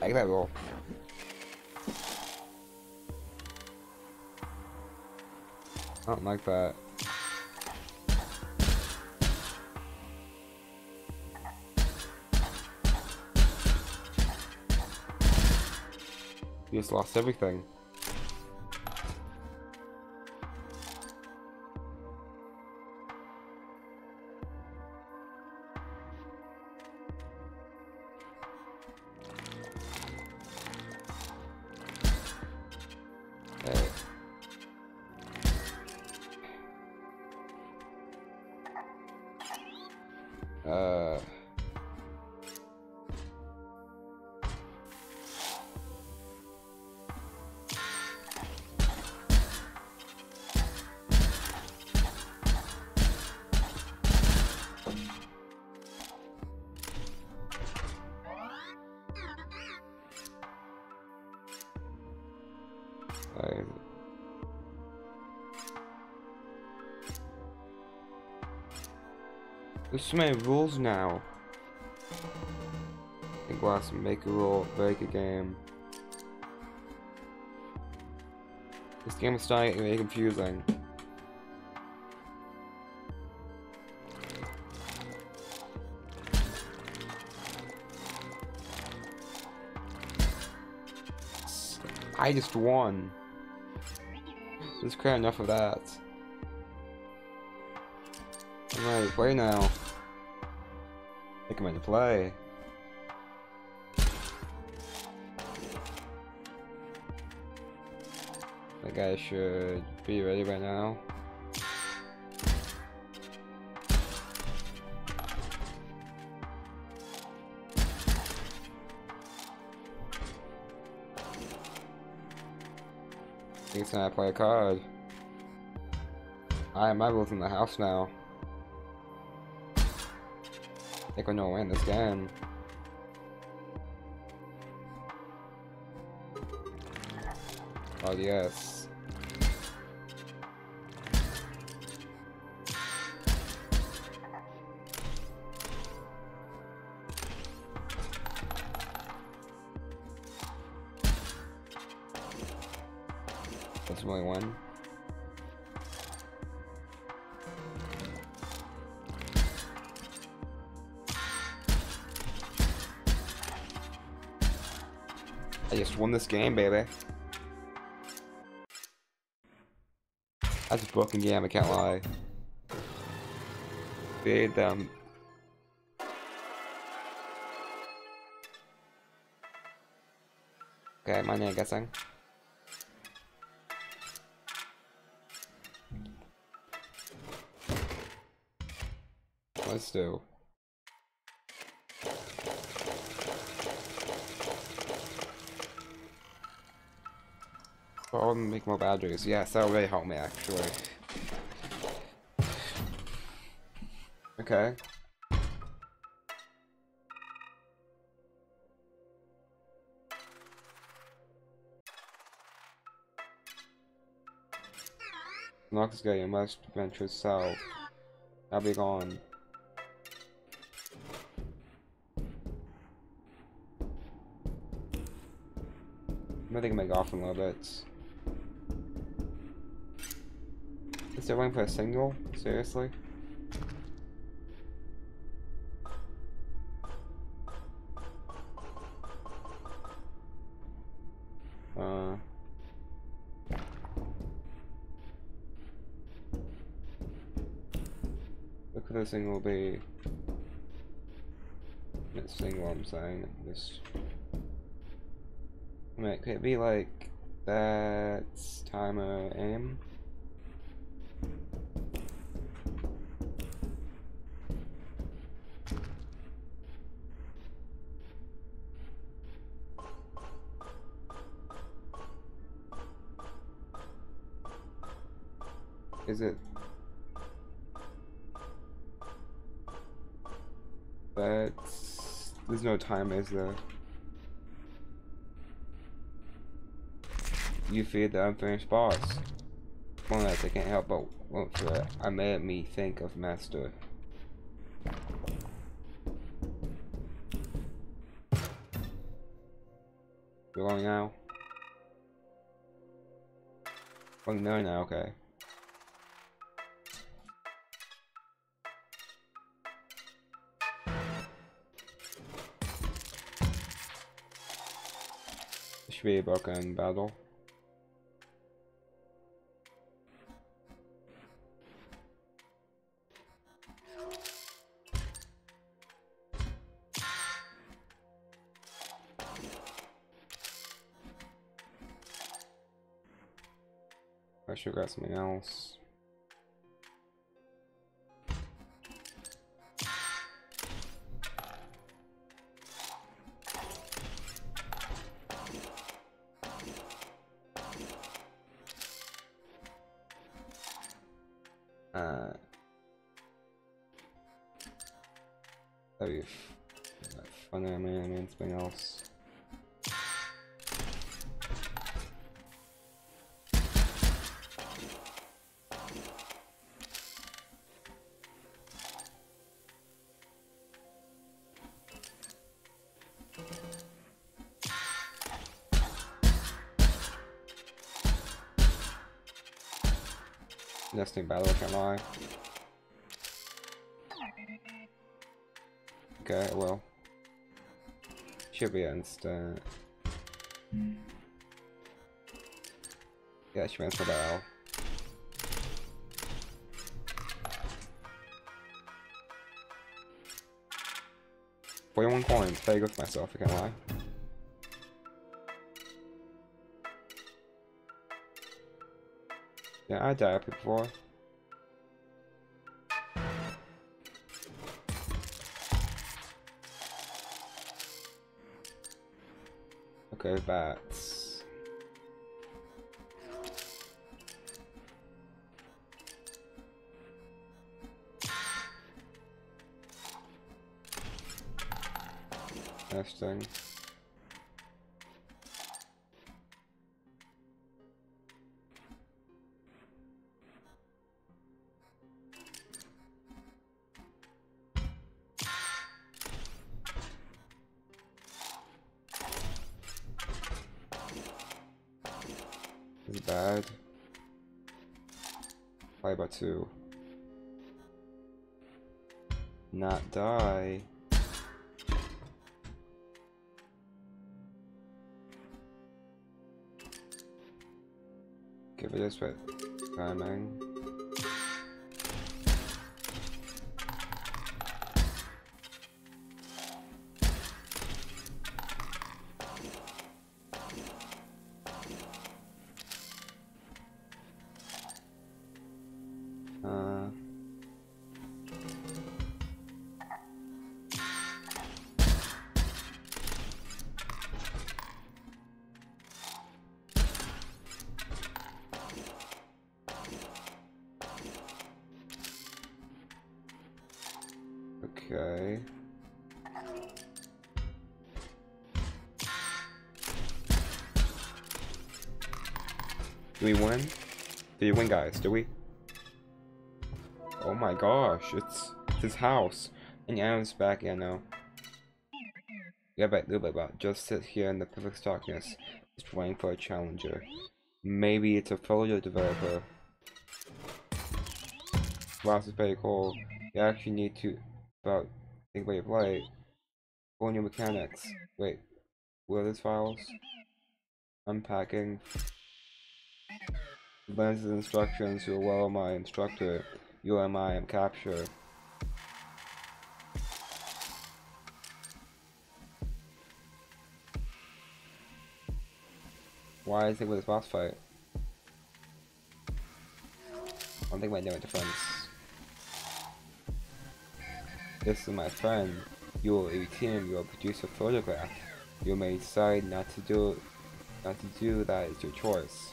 [SPEAKER 1] I like that roll. I don't like that. You just lost everything. Many rules now. Think have to make a rule, break a game. This game is starting to get confusing. I just won. Let's clear enough of that. I'm play now. I think I'm ready play. Think I should be ready by now. I think it's time to play a card. I my rules in the house now. Think gonna win this game. Oh yes. This game, baby. That's a broken game, I can't lie. Beat them. Okay, my name guessing. Let's do. Oh, make more badges. Yes, that'll really help me actually. Okay. Knox guy, you must venture south. I'll be gone. I'm gonna make off in a little bit. One for a single? Seriously? Uh. Look at this thing will be. Thing, what I'm saying. This. I mean, could it be like that timer aim? Is it That's there's no time, is there? You feed the unfinished boss. One that I can't help but for it. I made me think of Master. You're going now? Oh no now, okay. A broken battle. I should got something else. Nesting battle, can't lie. Okay, well. Should be instant. Yeah, she went for battle. Forty-one coins. Very good for myself. I can't lie. Yeah, I died before. Okay, bats. Interesting. This Two? Not die. Give it this with timing. Guys? Do we? Oh my gosh, it's, it's his house. And Adam's back, yeah, no. Yeah, but about just sit here in the perfect darkness, just waiting for a challenger. Maybe it's a folio developer. Wow, this is pretty cool. You actually need to about think about your play. Pull new mechanics. Wait, what are these files? Unpacking. Lenses instructions, you're well my instructor. You I am capture. Why is it with this boss fight? I don't think might know a difference. This is my friend. You will 18, you produce a photograph. You may decide not to do not to do that is your choice.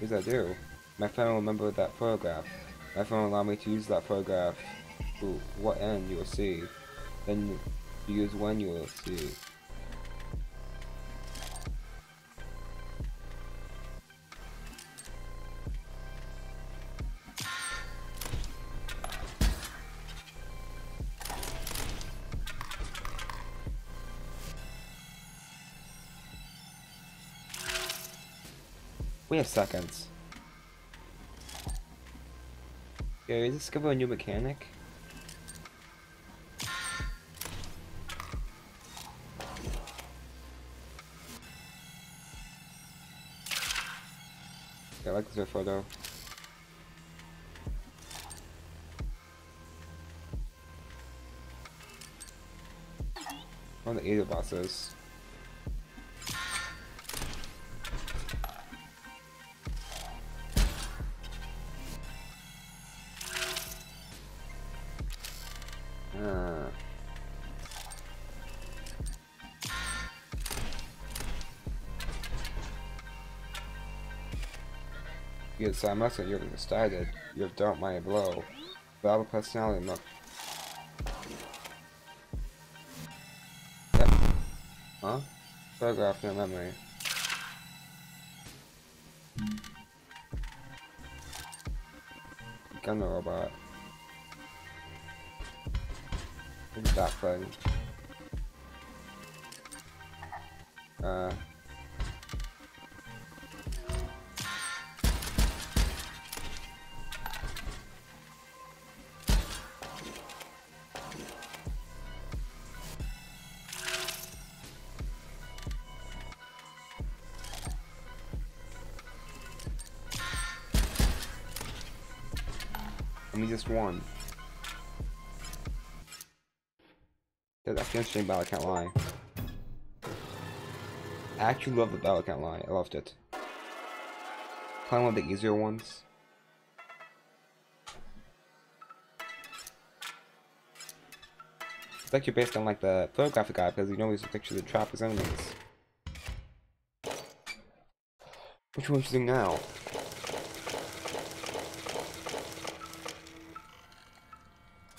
[SPEAKER 1] Does that do? My phone will remember that photograph. My phone will allow me to use that photograph to what end you will see. Then use when you will see. of seconds. Okay, we discover a new mechanic. I like this photo. One of the eight bosses. I must have you started. You have dealt my blow. Valid personality look. Yep. Huh? Photograph no memory. Gun robot. What's that thing? Uh. One. That's actually interesting battle, I can't lie. I actually love the battle, I can't lie. I loved it. Probably one of the easier ones. It's actually based on like the photographic guy because you know he's a picture the trap his enemies. Which one should do now?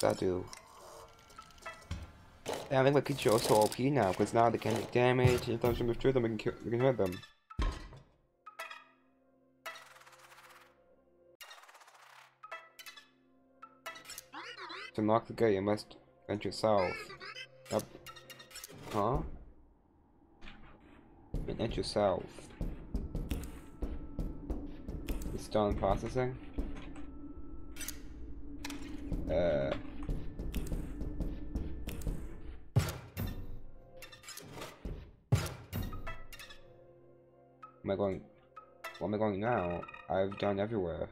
[SPEAKER 1] That do? Yeah, I think we could show so OP now, because now they can take damage, and if move through them, we can, kill, we can hurt them. To knock the gate, you must venture south. Up. Huh? And enter south. It's done processing. Uh. Am I going? Where am I going now? I've done everywhere.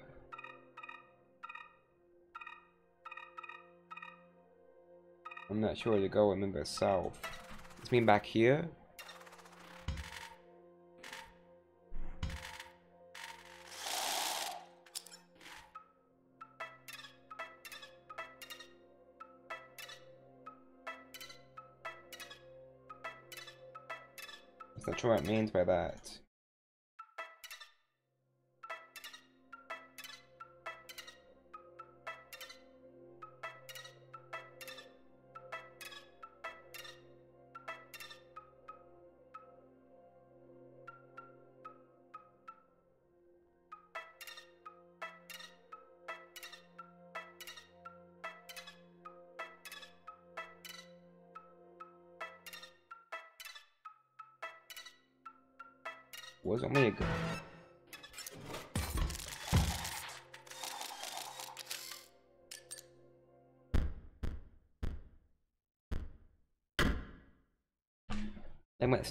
[SPEAKER 1] I'm not sure where to go. I Remember south. Does mean back here? Not sure what it means by that.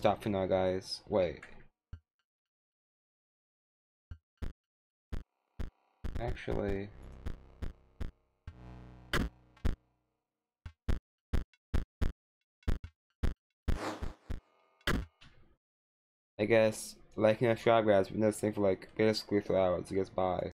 [SPEAKER 1] Stop for now, guys. Wait. Actually. I guess liking a shot grabs been this thing for like basically three hours. I guess bye.